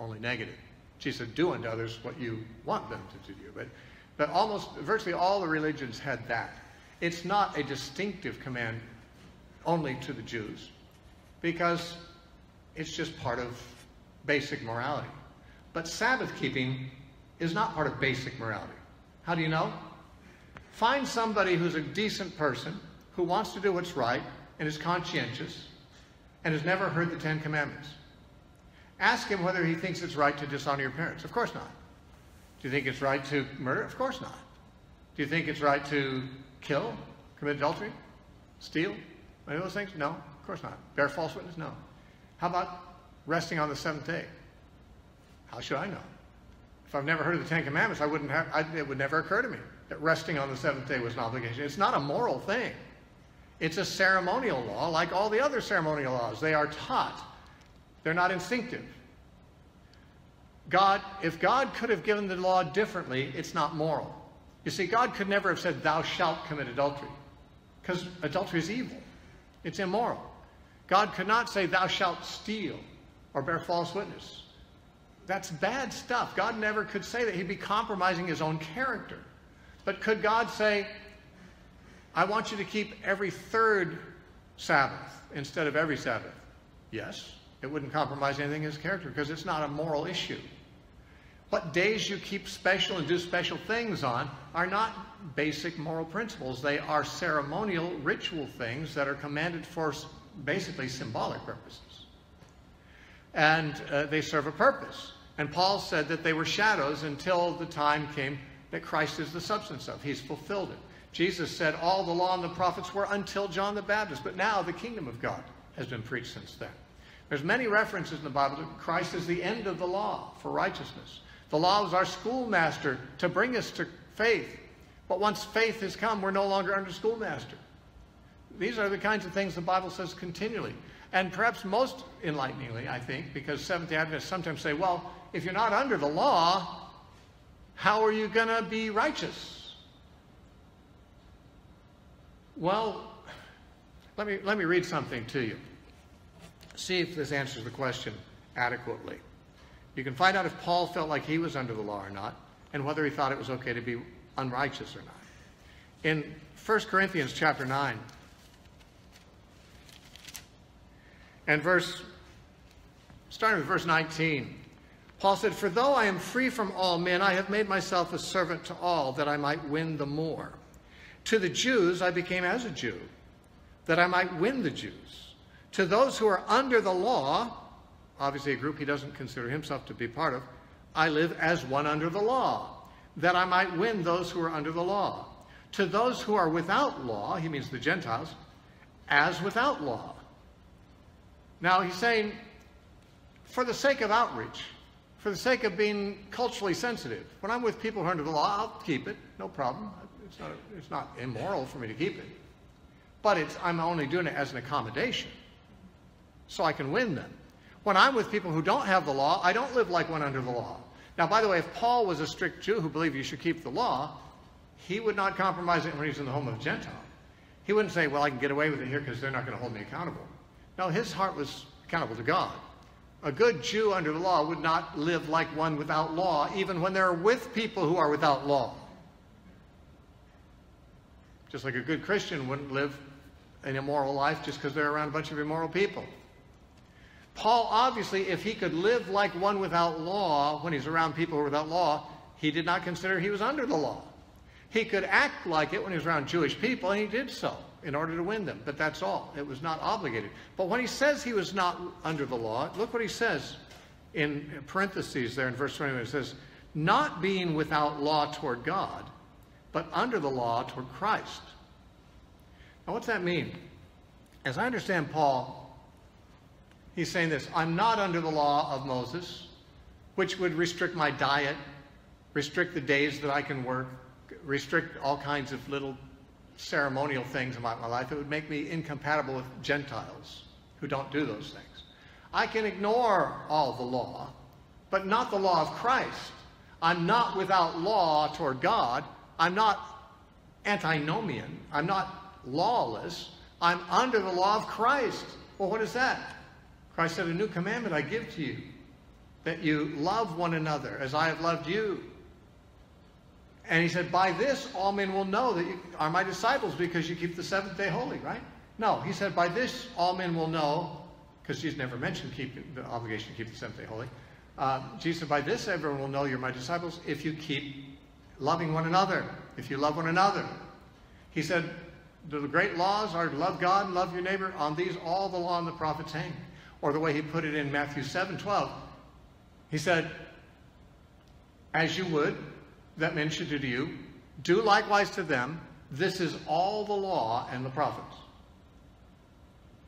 only negative. She said, "Do unto others what you want them to do to you." But, but almost virtually all the religions had that. It's not a distinctive command only to the Jews, because it's just part of basic morality. But Sabbath keeping is not part of basic morality. How do you know? Find somebody who's a decent person, who wants to do what's right, and is conscientious, and has never heard the Ten Commandments. Ask him whether he thinks it's right to dishonor your parents. Of course not. Do you think it's right to murder? Of course not. Do you think it's right to kill, commit adultery, steal, any of those things? No, of course not. Bear false witness? No. How about resting on the seventh day? How should I know? If I've never heard of the Ten Commandments, I wouldn't have, I, it would never occur to me that resting on the seventh day was an obligation. It's not a moral thing. It's a ceremonial law like all the other ceremonial laws. They are taught. They're not instinctive. God, if God could have given the law differently, it's not moral. You see, God could never have said, thou shalt commit adultery, because adultery is evil. It's immoral. God could not say, thou shalt steal or bear false witness. That's bad stuff. God never could say that. He'd be compromising his own character. But could God say, I want you to keep every third Sabbath instead of every Sabbath? Yes. It wouldn't compromise anything in his character because it's not a moral issue. What days you keep special and do special things on are not basic moral principles. They are ceremonial, ritual things that are commanded for basically symbolic purposes. And uh, they serve a purpose. And Paul said that they were shadows until the time came that Christ is the substance of. He's fulfilled it. Jesus said all the law and the prophets were until John the Baptist, but now the kingdom of God has been preached since then. There's many references in the Bible that Christ is the end of the law for righteousness. The law was our schoolmaster to bring us to faith. But once faith has come, we're no longer under schoolmaster. These are the kinds of things the Bible says continually. And perhaps most enlighteningly, I think, because Seventh day Adventists sometimes say, well, if you're not under the law, how are you going to be righteous? Well, let me, let me read something to you. See if this answers the question adequately. You can find out if Paul felt like he was under the law or not, and whether he thought it was okay to be unrighteous or not. In 1 Corinthians chapter 9, and verse, starting with verse 19, Paul said, For though I am free from all men, I have made myself a servant to all, that I might win the more. To the Jews I became as a Jew, that I might win the Jews. To those who are under the law, obviously a group he doesn't consider himself to be part of, I live as one under the law, that I might win those who are under the law. To those who are without law, he means the Gentiles, as without law. Now he's saying, for the sake of outreach, for the sake of being culturally sensitive, when I'm with people who are under the law, I'll keep it, no problem. It's not, it's not immoral for me to keep it. But it's, I'm only doing it as an accommodation so I can win them. When I'm with people who don't have the law, I don't live like one under the law. Now, by the way, if Paul was a strict Jew who believed you should keep the law, he would not compromise it when he's in the home of a Gentile. He wouldn't say, well, I can get away with it here because they're not going to hold me accountable. No, his heart was accountable to God. A good Jew under the law would not live like one without law, even when they're with people who are without law. Just like a good Christian wouldn't live an immoral life just because they're around a bunch of immoral people. Paul, obviously, if he could live like one without law when he's around people who are without law, he did not consider he was under the law. He could act like it when he was around Jewish people, and he did so in order to win them. But that's all. It was not obligated. But when he says he was not under the law, look what he says in parentheses there in verse 21. It says, not being without law toward God, but under the law toward Christ. Now, what's that mean? As I understand Paul, He's saying this I'm not under the law of Moses, which would restrict my diet, restrict the days that I can work, restrict all kinds of little ceremonial things about my life. It would make me incompatible with Gentiles who don't do those things. I can ignore all the law, but not the law of Christ. I'm not without law toward God. I'm not antinomian. I'm not lawless. I'm under the law of Christ. Well, what is that? Christ said, A new commandment I give to you, that you love one another as I have loved you. And he said, By this all men will know that you are my disciples because you keep the seventh day holy, right? No, he said, By this all men will know, because Jesus never mentioned keeping the obligation to keep the seventh day holy. Uh, Jesus said, By this everyone will know you're my disciples if you keep loving one another, if you love one another. He said, The great laws are love God and love your neighbor. On these all the law and the prophets hang. Or the way he put it in Matthew 7 12. He said, As you would that men should do to you, do likewise to them. This is all the law and the prophets.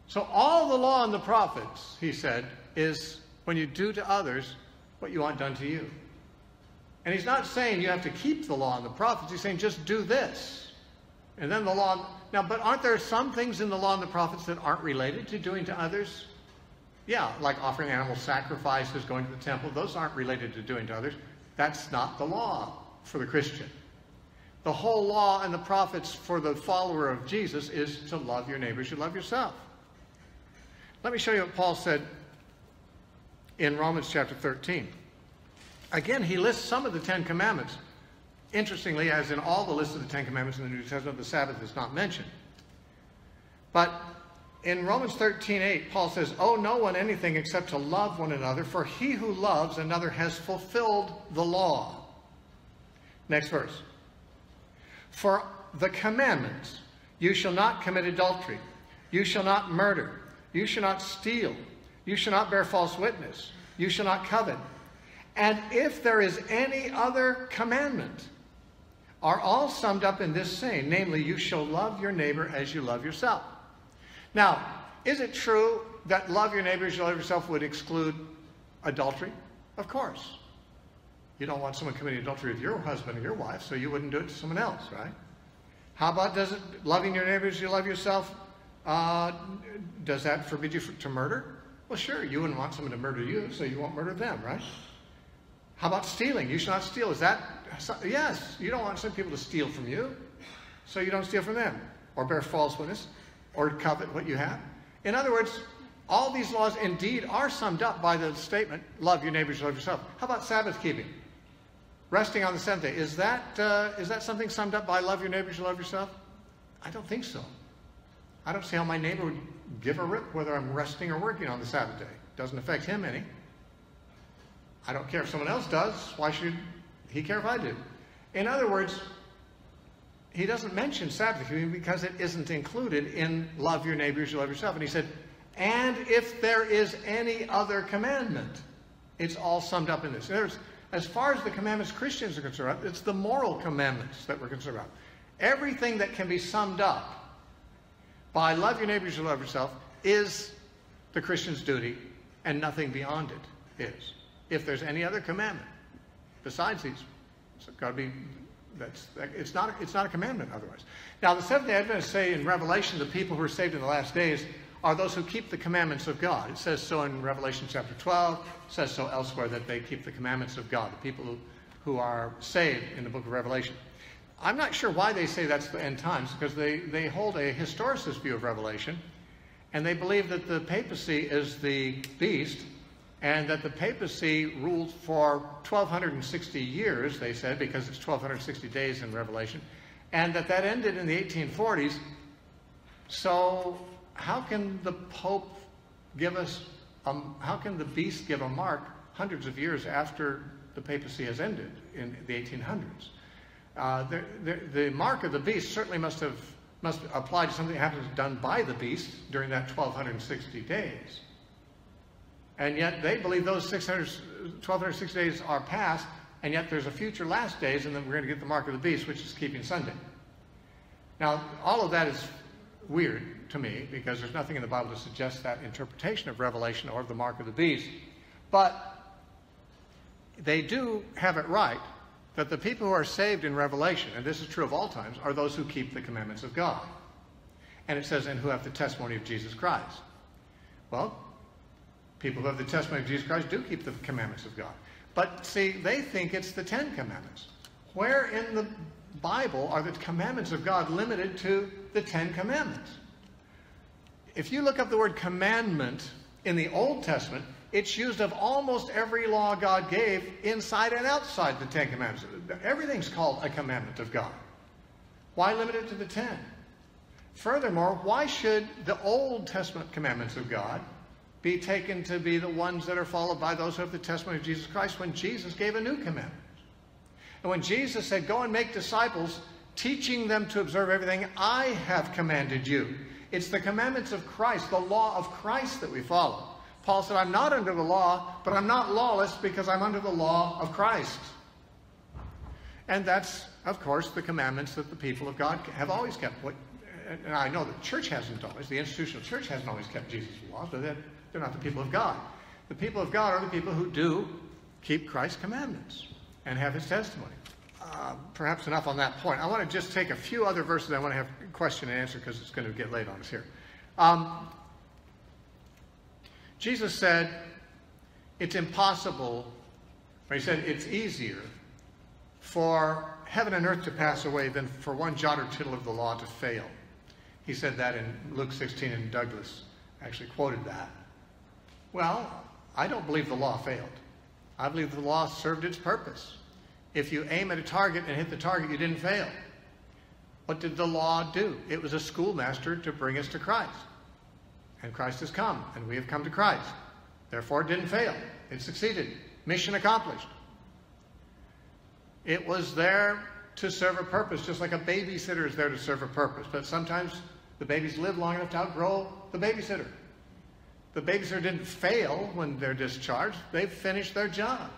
So, all the law and the prophets, he said, is when you do to others what you want done to you. And he's not saying you have to keep the law and the prophets. He's saying just do this. And then the law. Now, but aren't there some things in the law and the prophets that aren't related to doing to others? Yeah, like offering animal sacrifices, going to the temple, those aren't related to doing to others. That's not the law for the Christian. The whole law and the prophets for the follower of Jesus is to love your neighbors, you love yourself. Let me show you what Paul said in Romans chapter 13. Again, he lists some of the Ten Commandments. Interestingly, as in all the lists of the Ten Commandments in the New Testament, the Sabbath is not mentioned. But in Romans 13, 8, Paul says, Owe no one anything except to love one another, for he who loves another has fulfilled the law. Next verse. For the commandments, you shall not commit adultery, you shall not murder, you shall not steal, you shall not bear false witness, you shall not covet. And if there is any other commandment, are all summed up in this saying, namely, you shall love your neighbor as you love yourself. Now, is it true that love your neighbor as you love yourself would exclude adultery? Of course. You don't want someone committing adultery with your husband or your wife, so you wouldn't do it to someone else, right? How about does it loving your neighbors you love yourself? Uh, does that forbid you to murder? Well, sure, you wouldn't want someone to murder you, so you won't murder them, right? How about stealing? You should not steal. Is that yes? You don't want some people to steal from you, so you don't steal from them, or bear false witness, or covet what you have. In other words, all these laws indeed are summed up by the statement, love your neighbors, love yourself. How about Sabbath keeping? Resting on the seventh day. Is that, uh, is that something summed up by love your neighbors, you love yourself? I don't think so. I don't see how my neighbor would give a rip whether I'm resting or working on the Sabbath day. Doesn't affect him any. I don't care if someone else does. Why should he care if I do? In other words, he doesn't mention Sabbath keeping because it isn't included in love your neighbors, you love yourself. And he said, and if there is any other commandment, it's all summed up in this. There's, as far as the commandments Christians are concerned, it's the moral commandments that we're concerned about. Everything that can be summed up by love your neighbors, you love yourself is the Christian's duty, and nothing beyond it is. If there's any other commandment besides these, it's got to be that's it's not it's not a commandment otherwise. Now the Seventh Day Adventists say in Revelation, the people who are saved in the last days are those who keep the commandments of God. It says so in Revelation chapter 12, it says so elsewhere that they keep the commandments of God, the people who, who are saved in the book of Revelation. I'm not sure why they say that's the end times, because they, they hold a historicist view of Revelation, and they believe that the papacy is the beast, and that the papacy ruled for 1,260 years, they said, because it's 1,260 days in Revelation, and that that ended in the 1840s. So how can the Pope give us, um, how can the beast give a mark hundreds of years after the papacy has ended in the 1800s? Uh, the, the, the, mark of the beast certainly must have must apply to something that happened done by the beast during that 1260 days. And yet they believe those 600, 1260 days are past, and yet there's a future last days, and then we're going to get the mark of the beast, which is keeping Sunday. Now, all of that is weird to me because there's nothing in the Bible to suggest that interpretation of Revelation or of the mark of the beast. But they do have it right that the people who are saved in Revelation, and this is true of all times, are those who keep the commandments of God. And it says, and who have the testimony of Jesus Christ. Well, people who have the testimony of Jesus Christ do keep the commandments of God. But see, they think it's the Ten Commandments. Where in the Bible are the commandments of God limited to the Ten Commandments? If you look up the word commandment in the Old Testament, it's used of almost every law God gave inside and outside the Ten Commandments. Everything's called a commandment of God. Why limit it to the ten? Furthermore, why should the Old Testament commandments of God be taken to be the ones that are followed by those who have the testimony of Jesus Christ when Jesus gave a new commandment? And when Jesus said, Go and make disciples, teaching them to observe everything I have commanded you. It's the commandments of Christ, the law of Christ that we follow. Paul said, I'm not under the law, but I'm not lawless because I'm under the law of Christ. And that's, of course, the commandments that the people of God have always kept. And I know the church hasn't always, the institutional church hasn't always kept Jesus' but they're, they're not the people of God. The people of God are the people who do keep Christ's commandments and have his testimony. Uh, perhaps enough on that point. I want to just take a few other verses I want to have question and answer because it's going to get late on us here. Um, Jesus said, it's impossible, or he said, it's easier for heaven and earth to pass away than for one jot or tittle of the law to fail. He said that in Luke 16, and Douglas actually quoted that. Well, I don't believe the law failed. I believe the law served its purpose. If you aim at a target and hit the target, you didn't fail. What did the law do? It was a schoolmaster to bring us to Christ. And Christ has come, and we have come to Christ. Therefore, it didn't fail. It succeeded. Mission accomplished. It was there to serve a purpose, just like a babysitter is there to serve a purpose. But sometimes the babies live long enough to outgrow the babysitter. The babysitter didn't fail when they're discharged. They finished their job.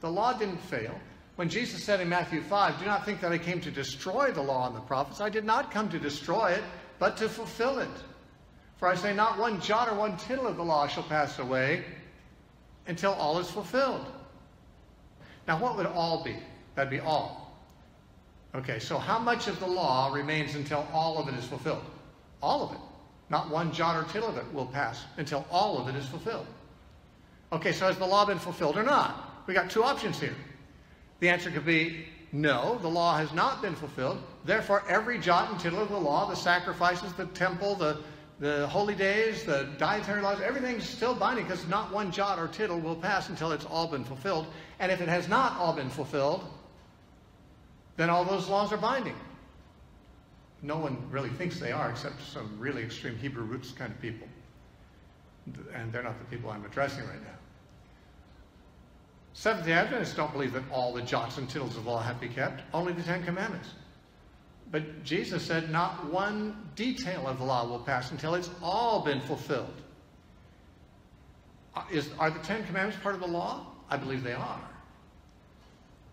The law didn't fail. When Jesus said in Matthew 5, Do not think that I came to destroy the law and the prophets. I did not come to destroy it, but to fulfill it. For I say, Not one jot or one tittle of the law shall pass away until all is fulfilled. Now, what would all be? That'd be all. Okay, so how much of the law remains until all of it is fulfilled? All of it. Not one jot or tittle of it will pass until all of it is fulfilled. Okay, so has the law been fulfilled or not? We got two options here. The answer could be no, the law has not been fulfilled. Therefore, every jot and tittle of the law, the sacrifices, the temple, the, the holy days, the dietary laws, everything's still binding because not one jot or tittle will pass until it's all been fulfilled. And if it has not all been fulfilled, then all those laws are binding. No one really thinks they are, except some really extreme Hebrew roots kind of people. And they're not the people I'm addressing right now. Seventh-day Adventists don't believe that all the jots and tittles of law have to be kept, only the Ten Commandments. But Jesus said not one detail of the law will pass until it's all been fulfilled. Uh, is, are the Ten Commandments part of the law? I believe they are.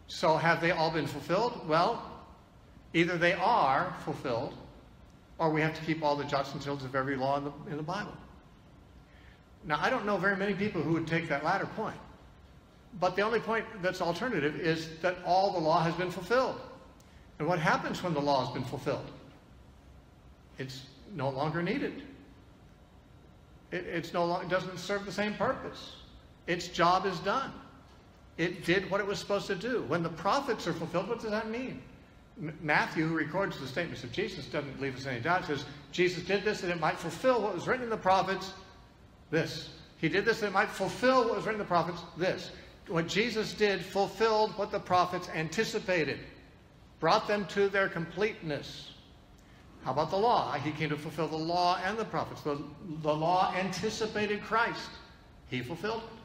So have they all been fulfilled? Well, either they are fulfilled, or we have to keep all the jots and tittles of every law in the, in the Bible. Now, I don't know very many people who would take that latter point. But the only point that's alternative is that all the law has been fulfilled. And what happens when the law has been fulfilled? It's no longer needed. It, it's no longer, doesn't serve the same purpose. Its job is done. It did what it was supposed to do. When the prophets are fulfilled, what does that mean? Matthew, who records the statements of Jesus, doesn't leave us any doubt. Says Jesus did this that it might fulfill what was written in the prophets. This. He did this that it might fulfill what was written in the prophets. This what Jesus did fulfilled what the prophets anticipated, brought them to their completeness. How about the law? He came to fulfill the law and the prophets. The, the law anticipated Christ. He fulfilled it.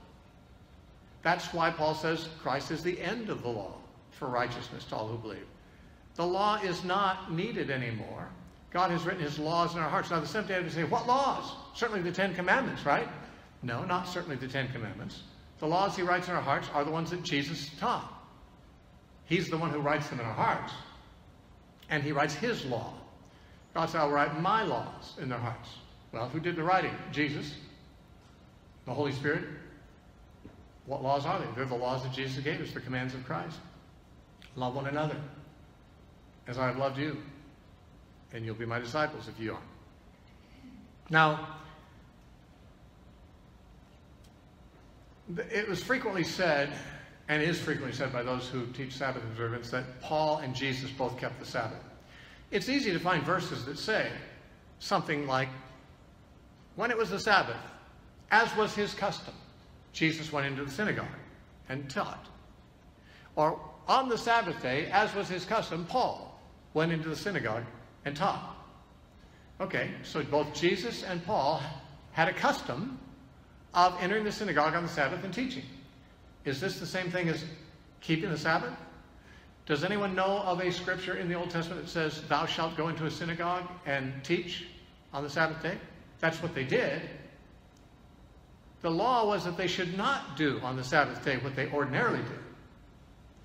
That's why Paul says Christ is the end of the law for righteousness to all who believe. The law is not needed anymore. God has written his laws in our hearts. Now, the Seventh day Adventists say, what laws? Certainly the Ten Commandments, right? No, not certainly the Ten Commandments. The laws he writes in our hearts are the ones that Jesus taught. He's the one who writes them in our hearts. And he writes his law. God said, I'll write my laws in their hearts. Well, who did the writing? Jesus. The Holy Spirit. What laws are they? They're the laws that Jesus gave us, the commands of Christ. Love one another as I have loved you. And you'll be my disciples if you are. Now, it was frequently said, and is frequently said by those who teach Sabbath observance, that Paul and Jesus both kept the Sabbath. It's easy to find verses that say something like, when it was the Sabbath, as was his custom, Jesus went into the synagogue and taught. Or on the Sabbath day, as was his custom, Paul went into the synagogue and taught. Okay, so both Jesus and Paul had a custom of entering the synagogue on the Sabbath and teaching. Is this the same thing as keeping the Sabbath? Does anyone know of a scripture in the Old Testament that says, Thou shalt go into a synagogue and teach on the Sabbath day? That's what they did. The law was that they should not do on the Sabbath day what they ordinarily do.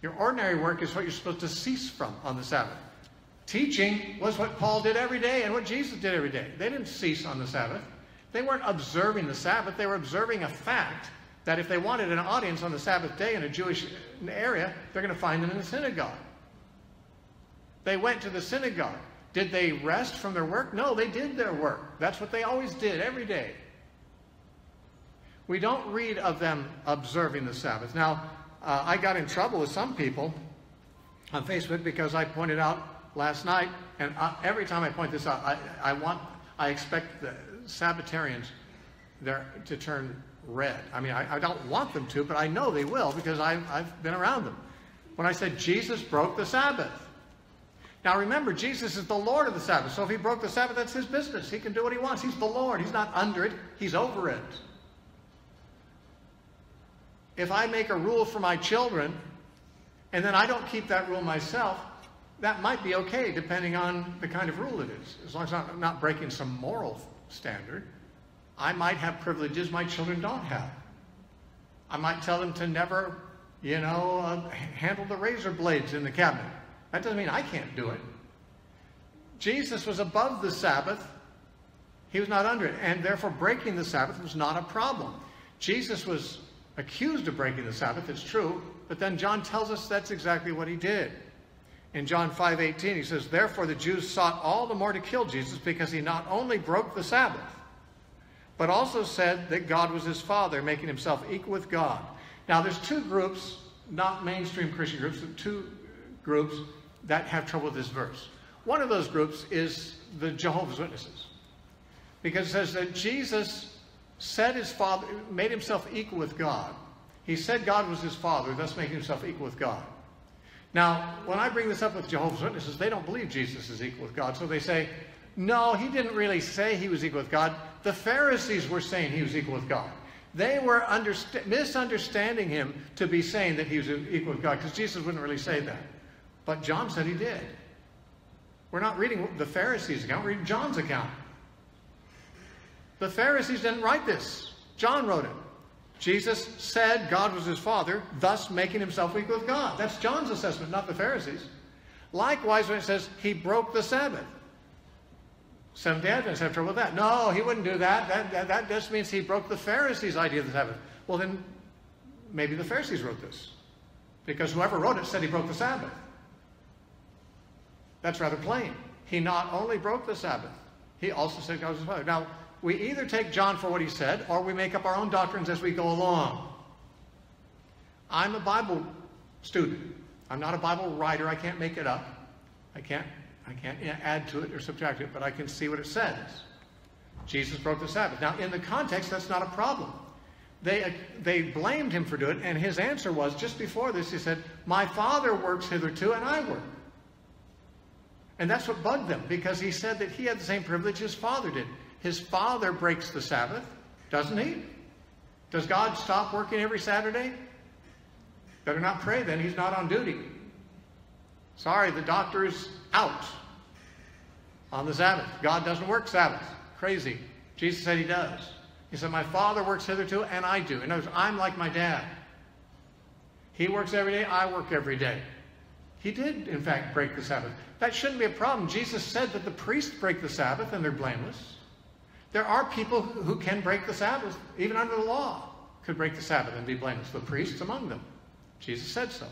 Your ordinary work is what you're supposed to cease from on the Sabbath. Teaching was what Paul did every day and what Jesus did every day. They didn't cease on the Sabbath. They weren't observing the Sabbath, they were observing a fact that if they wanted an audience on the Sabbath day in a Jewish area, they're going to find them in the synagogue. They went to the synagogue. Did they rest from their work? No, they did their work. That's what they always did every day. We don't read of them observing the Sabbath. Now, uh, I got in trouble with some people on Facebook because I pointed out last night, and I, every time I point this out, I, I want, I expect the, Sabbatarians there to turn red. I mean, I, I, don't want them to, but I know they will because I've, I've been around them. When I said Jesus broke the Sabbath. Now remember, Jesus is the Lord of the Sabbath. So if he broke the Sabbath, that's his business. He can do what he wants. He's the Lord. He's not under it. He's over it. If I make a rule for my children and then I don't keep that rule myself, that might be okay depending on the kind of rule it is, as long as I'm not breaking some moral standard. I might have privileges my children don't have. I might tell them to never, you know, uh, handle the razor blades in the cabinet. That doesn't mean I can't do it. Jesus was above the Sabbath. He was not under it. And therefore, breaking the Sabbath was not a problem. Jesus was accused of breaking the Sabbath. It's true. But then John tells us that's exactly what he did. In John 5:18 he says, "Therefore the Jews sought all the more to kill Jesus because he not only broke the Sabbath, but also said that God was his father, making himself equal with God." Now there's two groups, not mainstream Christian groups, but two groups that have trouble with this verse. One of those groups is the Jehovah's Witnesses. Because it says that Jesus said his father, made himself equal with God. He said God was his father, thus making himself equal with God. Now, when I bring this up with Jehovah's Witnesses, they don't believe Jesus is equal with God. So they say, no, he didn't really say he was equal with God. The Pharisees were saying he was equal with God. They were misunderstanding him to be saying that he was equal with God, because Jesus wouldn't really say that. But John said he did. We're not reading the Pharisees' account, we're reading John's account. The Pharisees didn't write this. John wrote it. Jesus said God was his father, thus making himself equal with God. That's John's assessment, not the Pharisees. Likewise, when it says he broke the Sabbath, Seventh day Adventists have trouble with that. No, he wouldn't do that. That, that. that just means he broke the Pharisees' idea of the Sabbath. Well, then maybe the Pharisees wrote this. Because whoever wrote it said he broke the Sabbath. That's rather plain. He not only broke the Sabbath, he also said God was his father. Now, we either take John for what he said, or we make up our own doctrines as we go along. I'm a Bible student. I'm not a Bible writer. I can't make it up. I can't, I can't add to it or subtract it, but I can see what it says. Jesus broke the Sabbath. Now, in the context, that's not a problem. They, uh, they blamed him for doing it, and his answer was, just before this, he said, My Father works hitherto, and I work. And that's what bugged them, because he said that he had the same privilege his Father did. His father breaks the Sabbath, doesn't he? Does God stop working every Saturday? Better not pray then, he's not on duty. Sorry, the doctor is out on the Sabbath. God doesn't work Sabbath. Crazy. Jesus said he does. He said, My father works hitherto, and I do. In other words, I'm like my dad. He works every day, I work every day. He did, in fact, break the Sabbath. That shouldn't be a problem. Jesus said that the priests break the Sabbath and they're blameless. There are people who can break the Sabbath, even under the law, could break the Sabbath and be blameless. The priests among them. Jesus said so.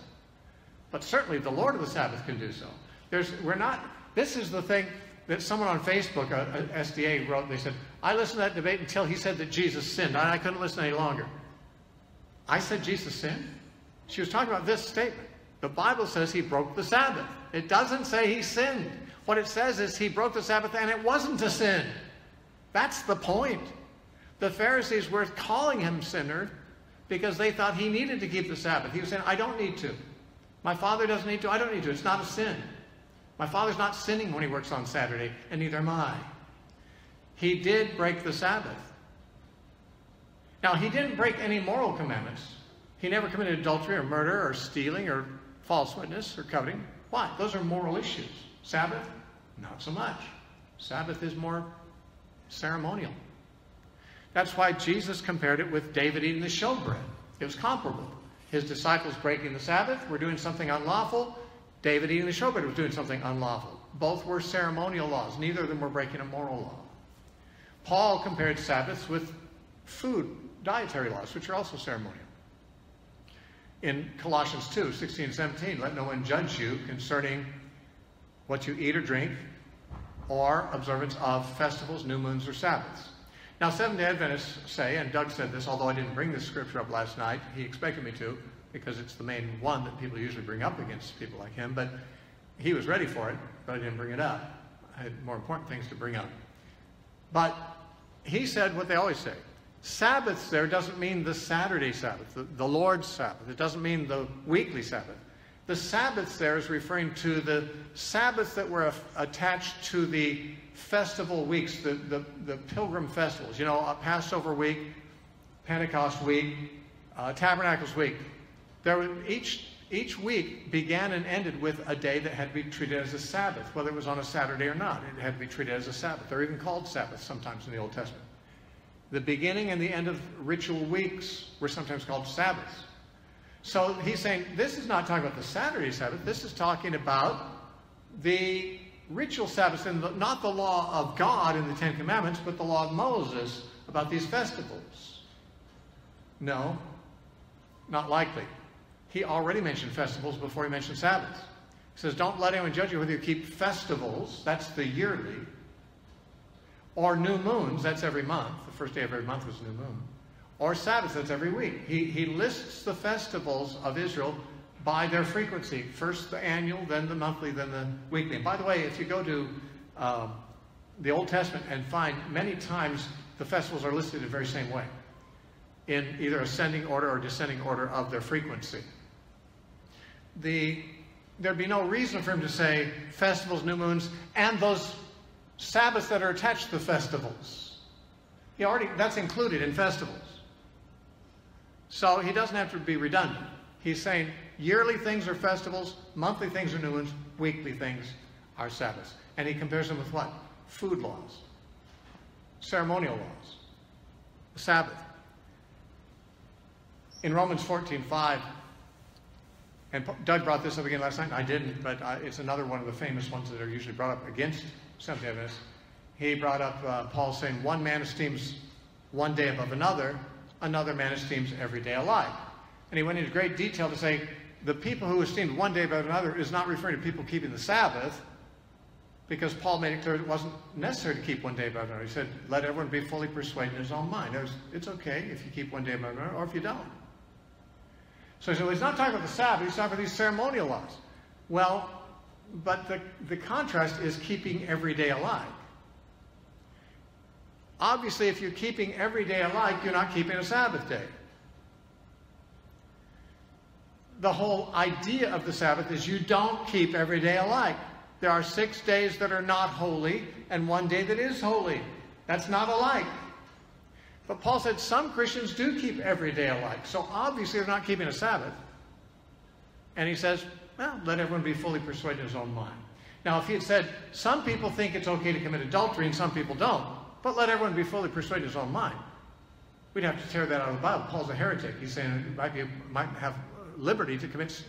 But certainly the Lord of the Sabbath can do so. There's, we're not, this is the thing that someone on Facebook, a, a SDA, wrote. They said, I listened to that debate until he said that Jesus sinned. and I couldn't listen any longer. I said Jesus sinned? She was talking about this statement. The Bible says he broke the Sabbath. It doesn't say he sinned. What it says is he broke the Sabbath and it wasn't a sin. That's the point. The Pharisees were calling him sinner because they thought he needed to keep the Sabbath. He was saying, I don't need to. My father doesn't need to. I don't need to. It's not a sin. My father's not sinning when he works on Saturday, and neither am I. He did break the Sabbath. Now, he didn't break any moral commandments. He never committed adultery or murder or stealing or false witness or coveting. Why? Those are moral issues. Sabbath? Not so much. Sabbath is more ceremonial. That's why Jesus compared it with David eating the showbread. It was comparable. His disciples breaking the Sabbath were doing something unlawful. David eating the showbread was doing something unlawful. Both were ceremonial laws. Neither of them were breaking a moral law. Paul compared Sabbaths with food, dietary laws, which are also ceremonial. In Colossians 2, 16 and 17, let no one judge you concerning what you eat or drink, or observance of festivals, new moons, or Sabbaths. Now, Seventh-day Adventists say, and Doug said this, although I didn't bring this scripture up last night, he expected me to, because it's the main one that people usually bring up against people like him, but he was ready for it, but I didn't bring it up. I had more important things to bring up. But he said what they always say. Sabbaths there doesn't mean the Saturday Sabbath, the, the Lord's Sabbath. It doesn't mean the weekly Sabbath. The Sabbaths there is referring to the Sabbaths that were attached to the festival weeks, the, the, the pilgrim festivals. You know, Passover week, Pentecost week, uh, Tabernacles week. There were, each, each week began and ended with a day that had to be treated as a Sabbath, whether it was on a Saturday or not. It had to be treated as a Sabbath. They're even called Sabbaths sometimes in the Old Testament. The beginning and the end of ritual weeks were sometimes called Sabbaths. So he's saying this is not talking about the Saturday Sabbath. This is talking about the ritual Sabbath, and the, not the law of God in the Ten Commandments, but the law of Moses about these festivals. No. Not likely. He already mentioned festivals before he mentioned Sabbaths. He says, Don't let anyone judge you whether you keep festivals, that's the yearly, or new moons, that's every month. The first day of every month was new moon. Or Sabbaths, that's every week. He, he lists the festivals of Israel by their frequency. First the annual, then the monthly, then the weekly. And by the way, if you go to um, the Old Testament and find many times the festivals are listed in the very same way, in either ascending order or descending order of their frequency. The, there'd be no reason for him to say festivals, new moons, and those Sabbaths that are attached to the festivals. He already, that's included in festivals. So he doesn't have to be redundant. He's saying yearly things are festivals, monthly things are new ones, weekly things are Sabbaths. And he compares them with what? Food laws, ceremonial laws, the Sabbath. In Romans 14, 5, and Doug brought this up again last night. I didn't, but uh, it's another one of the famous ones that are usually brought up against Seventh-day Adventists. He brought up uh, Paul saying, one man esteems one day above another, another man esteems every day alike. And he went into great detail to say the people who esteemed one day above another is not referring to people keeping the Sabbath, because Paul made it clear it wasn't necessary to keep one day above another. He said, let everyone be fully persuaded in his own mind. Was, it's okay if you keep one day above another, or if you don't. So, he so he's not talking about the Sabbath, he's talking about these ceremonial laws. Well, but the, the contrast is keeping every day alike. Obviously, if you're keeping every day alike, you're not keeping a Sabbath day. The whole idea of the Sabbath is you don't keep every day alike. There are six days that are not holy and one day that is holy. That's not alike. But Paul said some Christians do keep every day alike. So obviously they're not keeping a Sabbath. And he says, well, let everyone be fully persuaded in his own mind. Now, if he had said, some people think it's okay to commit adultery and some people don't, but let everyone be fully persuaded in own mind, we'd have to tear that out of the Bible. Paul's a heretic. He's saying it might, be, might have liberty to commit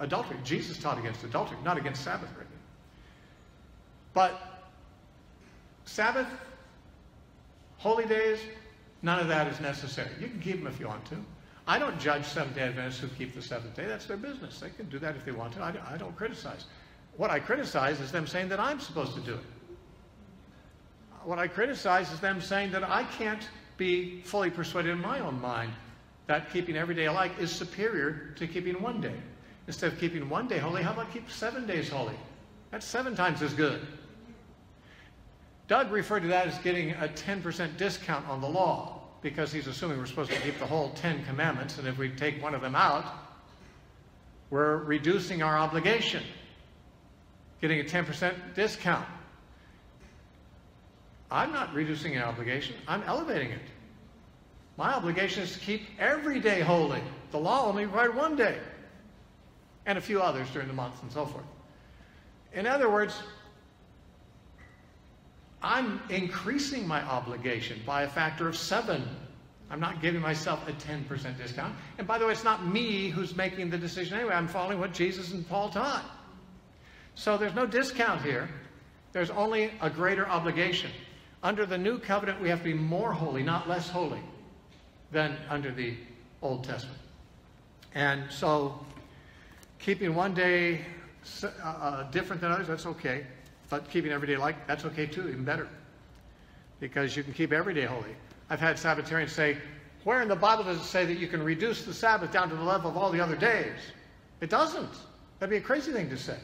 adultery. Jesus taught against adultery, not against Sabbath breaking. But Sabbath, holy days, none of that is necessary. You can keep them if you want to. I don't judge Seventh-day Adventists who keep the seventh day. That's their business. They can do that if they want to. I don't criticize. What I criticize is them saying that I'm supposed to do it. What I criticize is them saying that I can't be fully persuaded in my own mind that keeping every day alike is superior to keeping one day. Instead of keeping one day holy, how about keep seven days holy? That's seven times as good. Doug referred to that as getting a 10% discount on the law because he's assuming we're supposed to keep the whole Ten Commandments, and if we take one of them out, we're reducing our obligation, getting a 10% discount. I'm not reducing an obligation, I'm elevating it. My obligation is to keep every day holy. The law only required one day, and a few others during the month and so forth. In other words, I'm increasing my obligation by a factor of seven. I'm not giving myself a 10% discount. And by the way, it's not me who's making the decision anyway. I'm following what Jesus and Paul taught. So there's no discount here. There's only a greater obligation. Under the new covenant, we have to be more holy, not less holy, than under the Old Testament. And so keeping one day uh, uh different than others, that's okay. But keeping every day like, that's okay too, even better. Because you can keep every day holy. I've had Sabbatarians say, where in the Bible does it say that you can reduce the Sabbath down to the level of all the other days? It doesn't. That'd be a crazy thing to say.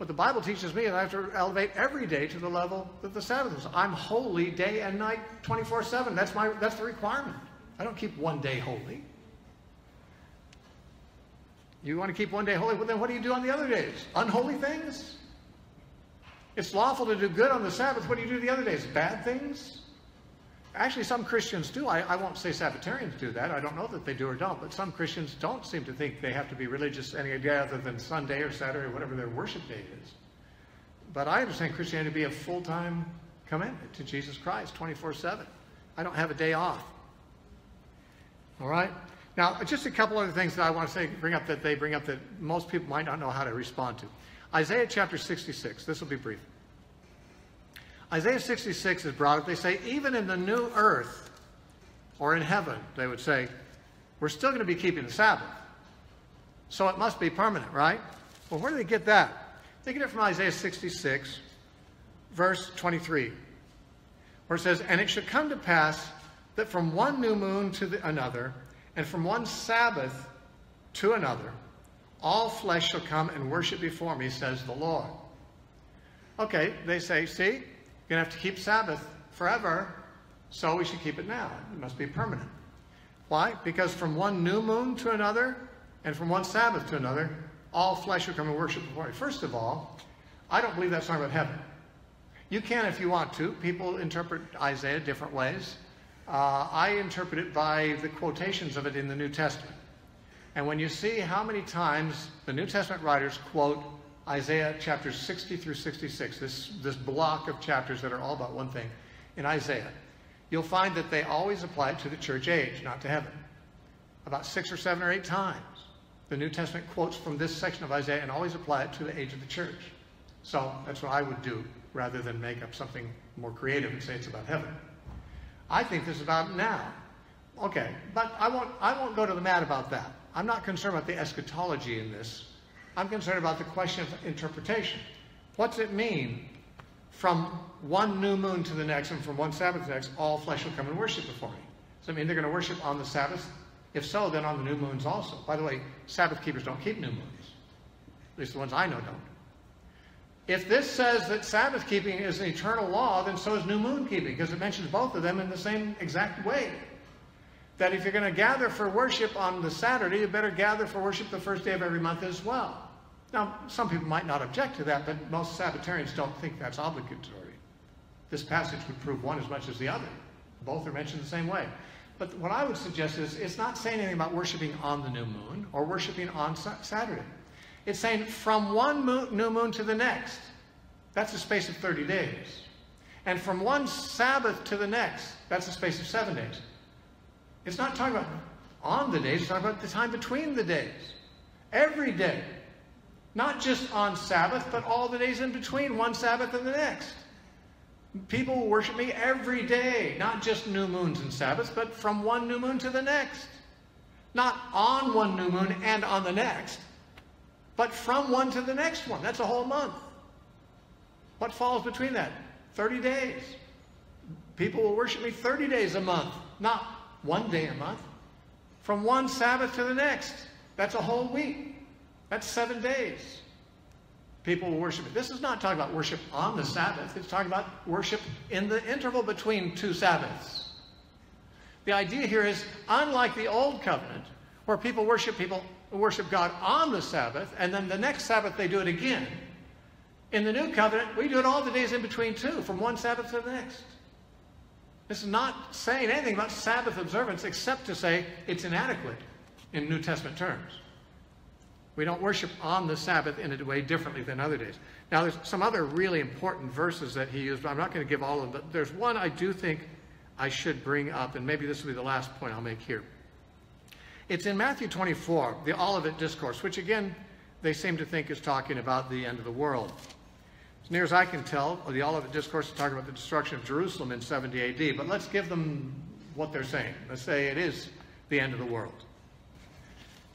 What the Bible teaches me is I have to elevate every day to the level that the Sabbath is. I'm holy day and night 24-7. That's, my, that's the requirement. I don't keep one day holy. You want to keep one day holy? Well, then what do you do on the other days? Unholy things? It's lawful to do good on the Sabbath. What do you do the other days? Bad things? Actually, some Christians do. I, I, won't say Sabbatarians do that. I don't know that they do or don't. But some Christians don't seem to think they have to be religious any day other than Sunday or Saturday or whatever their worship day is. But I understand Christianity to be a full-time commitment to Jesus Christ, 24-7. I don't have a day off. All right? Now, just a couple other things that I want to say, bring up that they bring up that most people might not know how to respond to. Isaiah chapter 66. This will be brief. Isaiah 66 is brought up. They say, even in the new earth, or in heaven, they would say, we're still going to be keeping the Sabbath. So it must be permanent, right? Well, where do they get that? They get it from Isaiah 66, verse 23, where it says, And it should come to pass that from one new moon to the, another, and from one Sabbath to another, all flesh shall come and worship before me, says the Lord. Okay, they say, see, going to have to keep Sabbath forever, so we should keep it now. It must be permanent. Why? Because from one new moon to another, and from one Sabbath to another, all flesh will come and worship before me. First of all, I don't believe that's talking about heaven. You can if you want to. People interpret Isaiah different ways. Uh, I interpret it by the quotations of it in the New Testament. And when you see how many times the New Testament writers quote Isaiah chapters 60 through 66, this, this block of chapters that are all about one thing in Isaiah, you'll find that they always apply it to the church age, not to heaven. About six or seven or eight times, the New Testament quotes from this section of Isaiah and always apply it to the age of the church. So that's what I would do rather than make up something more creative and say it's about heaven. I think this is about now. Okay, but I won't, I won't go to the mat about that. I'm not concerned about the eschatology in this. I'm concerned about the question of interpretation. What's it mean from one new moon to the next and from one Sabbath to the next, all flesh will come and worship before me? Does that mean they're going to worship on the Sabbath? If so, then on the new moons also. By the way, Sabbath keepers don't keep new moons. At least the ones I know don't. If this says that Sabbath keeping is an eternal law, then so is new moon keeping, because it mentions both of them in the same exact way that if you're going to gather for worship on the Saturday, you better gather for worship the first day of every month as well. Now, some people might not object to that, but most Sabbatarians don't think that's obligatory. This passage would prove one as much as the other. Both are mentioned the same way. But what I would suggest is it's not saying anything about worshiping on the new moon or worshiping on Saturday. It's saying from one moon, new moon to the next. That's a space of 30 days. And from one Sabbath to the next, that's a space of seven days. It's not talking about on the days, it's talking about the time between the days. Every day. Not just on Sabbath, but all the days in between, one Sabbath and the next. People will worship me every day, not just new moons and Sabbaths, but from one new moon to the next. Not on one new moon and on the next, but from one to the next one. That's a whole month. What falls between that? 30 days. People will worship me 30 days a month, not one day a month. From one Sabbath to the next. That's a whole week. That's seven days. People worship it. This is not talking about worship on the Sabbath. It's talking about worship in the interval between two Sabbaths. The idea here is, unlike the Old Covenant, where people worship people worship God on the Sabbath, and then the next Sabbath they do it again. In the New Covenant, we do it all the days in between too, from one Sabbath to the next. This is not saying anything about Sabbath observance except to say it's inadequate in New Testament terms. We don't worship on the Sabbath in a way differently than other days. Now, there's some other really important verses that he used, but I'm not going to give all of them. But there's one I do think I should bring up, and maybe this will be the last point I'll make here. It's in Matthew 24, the Olivet Discourse, which again, they seem to think is talking about the end of the world. As near as I can tell, the Olivet Discourse is talking about the destruction of Jerusalem in 70 AD, but let's give them what they're saying. Let's say it is the end of the world.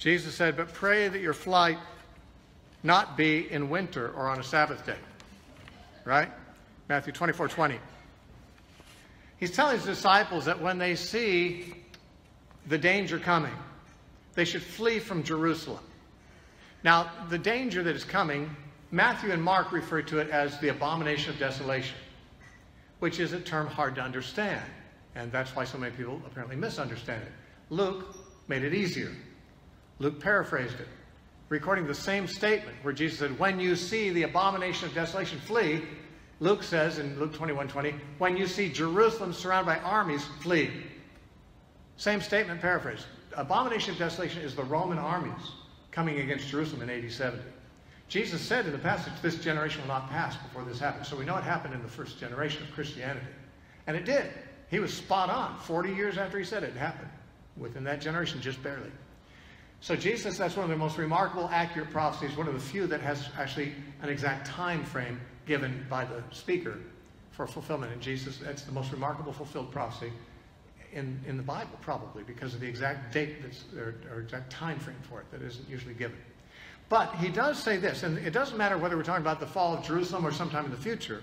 Jesus said, But pray that your flight not be in winter or on a Sabbath day. Right? Matthew 24 20. He's telling his disciples that when they see the danger coming, they should flee from Jerusalem. Now, the danger that is coming Matthew and Mark refer to it as the abomination of desolation, which is a term hard to understand. And that's why so many people apparently misunderstand it. Luke made it easier. Luke paraphrased it, recording the same statement where Jesus said, When you see the abomination of desolation, flee. Luke says in Luke 21 20, When you see Jerusalem surrounded by armies, flee. Same statement paraphrased. Abomination of desolation is the Roman armies coming against Jerusalem in AD 70. Jesus said in the passage, this generation will not pass before this happens. So we know it happened in the first generation of Christianity. And it did. He was spot on. 40 years after he said it, it happened. Within that generation, just barely. So Jesus, that's one of the most remarkable, accurate prophecies, one of the few that has actually an exact time frame given by the speaker for fulfillment. And Jesus, that's the most remarkable fulfilled prophecy in, in the Bible, probably, because of the exact date or, or exact time frame for it that isn't usually given. But he does say this, and it doesn't matter whether we're talking about the fall of Jerusalem or sometime in the future.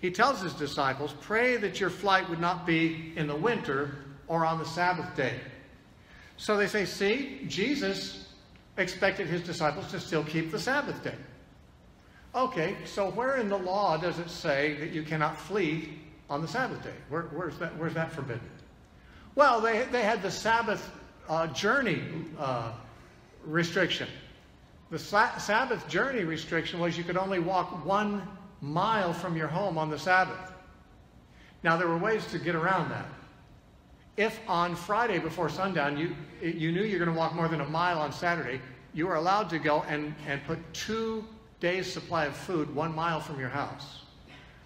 He tells his disciples, pray that your flight would not be in the winter or on the Sabbath day. So they say, see, Jesus expected his disciples to still keep the Sabbath day. Okay, so where in the law does it say that you cannot flee on the Sabbath day? Where, where's, that, where's that forbidden? Well, they, they had the Sabbath uh, journey uh, restriction. The sa Sabbath journey restriction was you could only walk one mile from your home on the Sabbath. Now, there were ways to get around that. If on Friday before sundown you, you knew you're going to walk more than a mile on Saturday, you were allowed to go and, and put two days' supply of food one mile from your house.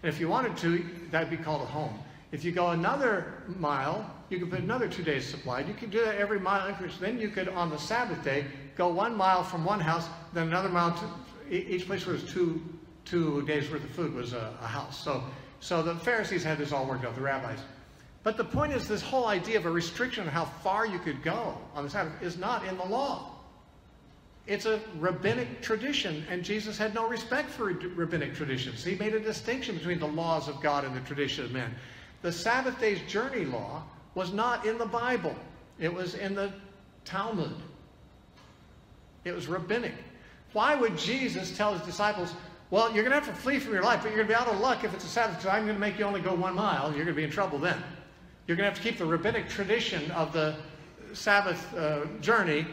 And if you wanted to, that'd be called a home. If you go another mile, you could put another two days' supply. You could do that every mile increase. Then you could, on the Sabbath day, go one mile from one house, then another mile to each place where there's two, two days' worth of food was a, a house. So, so the Pharisees had this all worked out, the rabbis. But the point is, this whole idea of a restriction on how far you could go on the Sabbath is not in the law. It's a rabbinic tradition, and Jesus had no respect for rabbinic traditions. He made a distinction between the laws of God and the tradition of men. The Sabbath day's journey law was not in the Bible. It was in the Talmud. It was rabbinic. Why would Jesus tell his disciples, well, you're going to have to flee from your life, but you're going to be out of luck if it's a Sabbath because I'm going to make you only go one mile. You're going to be in trouble then. You're going to have to keep the rabbinic tradition of the Sabbath uh, journey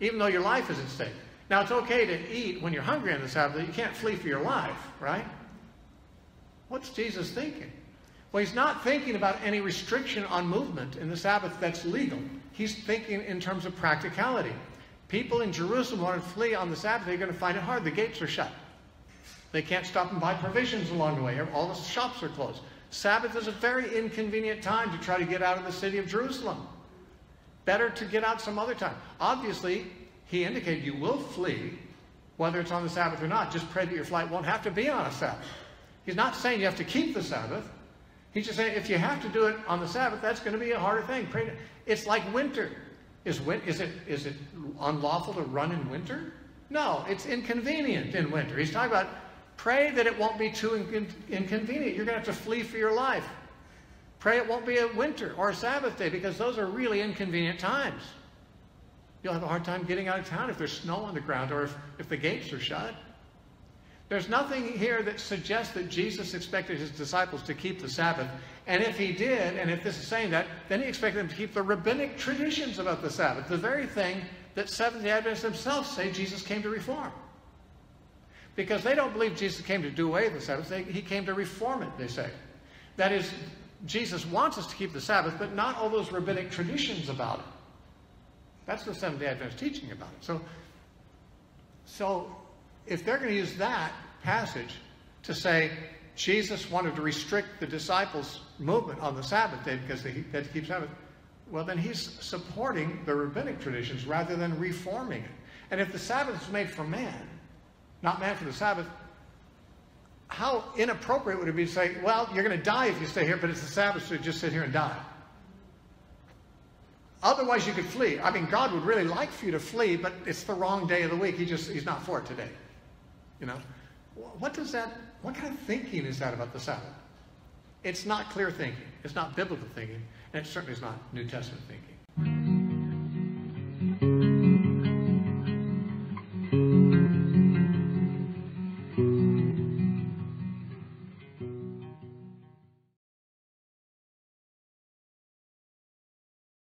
even though your life is at stake. Now, it's okay to eat when you're hungry on the Sabbath, you can't flee for your life, right? What's Jesus thinking? Well, he's not thinking about any restriction on movement in the Sabbath that's legal. He's thinking in terms of practicality. People in Jerusalem want to flee on the Sabbath, they're going to find it hard. The gates are shut. They can't stop and buy provisions along the way. All the shops are closed. Sabbath is a very inconvenient time to try to get out of the city of Jerusalem. Better to get out some other time. Obviously, he indicated you will flee, whether it's on the Sabbath or not. Just pray that your flight won't have to be on a Sabbath. He's not saying you have to keep the Sabbath. He's just saying if you have to do it on the Sabbath, that's going to be a harder thing. Pray. It's like winter. Is, is, it, is it unlawful to run in winter? No, it's inconvenient in winter. He's talking about pray that it won't be too inconvenient. You're going to have to flee for your life. Pray it won't be a winter or a Sabbath day because those are really inconvenient times. You'll have a hard time getting out of town if there's snow on the ground or if, if the gates are shut. There's nothing here that suggests that Jesus expected his disciples to keep the Sabbath. And if he did, and if this is saying that, then he expected them to keep the rabbinic traditions about the Sabbath, the very thing that Seventh-day Adventists themselves say Jesus came to reform. Because they don't believe Jesus came to do away with the Sabbath. They, he came to reform it, they say. That is, Jesus wants us to keep the Sabbath, but not all those rabbinic traditions about it. That's the Seventh-day Adventist teaching about it. So, so if they're going to use that passage to say Jesus wanted to restrict the disciples' movement on the Sabbath day because they, had to keep Sabbath, well, then he's supporting the rabbinic traditions rather than reforming it. And if the Sabbath is made for man, not man for the Sabbath, how inappropriate would it be to say, well, you're going to die if you stay here, but it's the Sabbath, so just sit here and die? Otherwise, you could flee. I mean, God would really like for you to flee, but it's the wrong day of the week. He just, he's not for it today. You know? What does that, what kind of thinking is that about the Sabbath? It's not clear thinking. It's not biblical thinking. And it certainly is not New Testament thinking.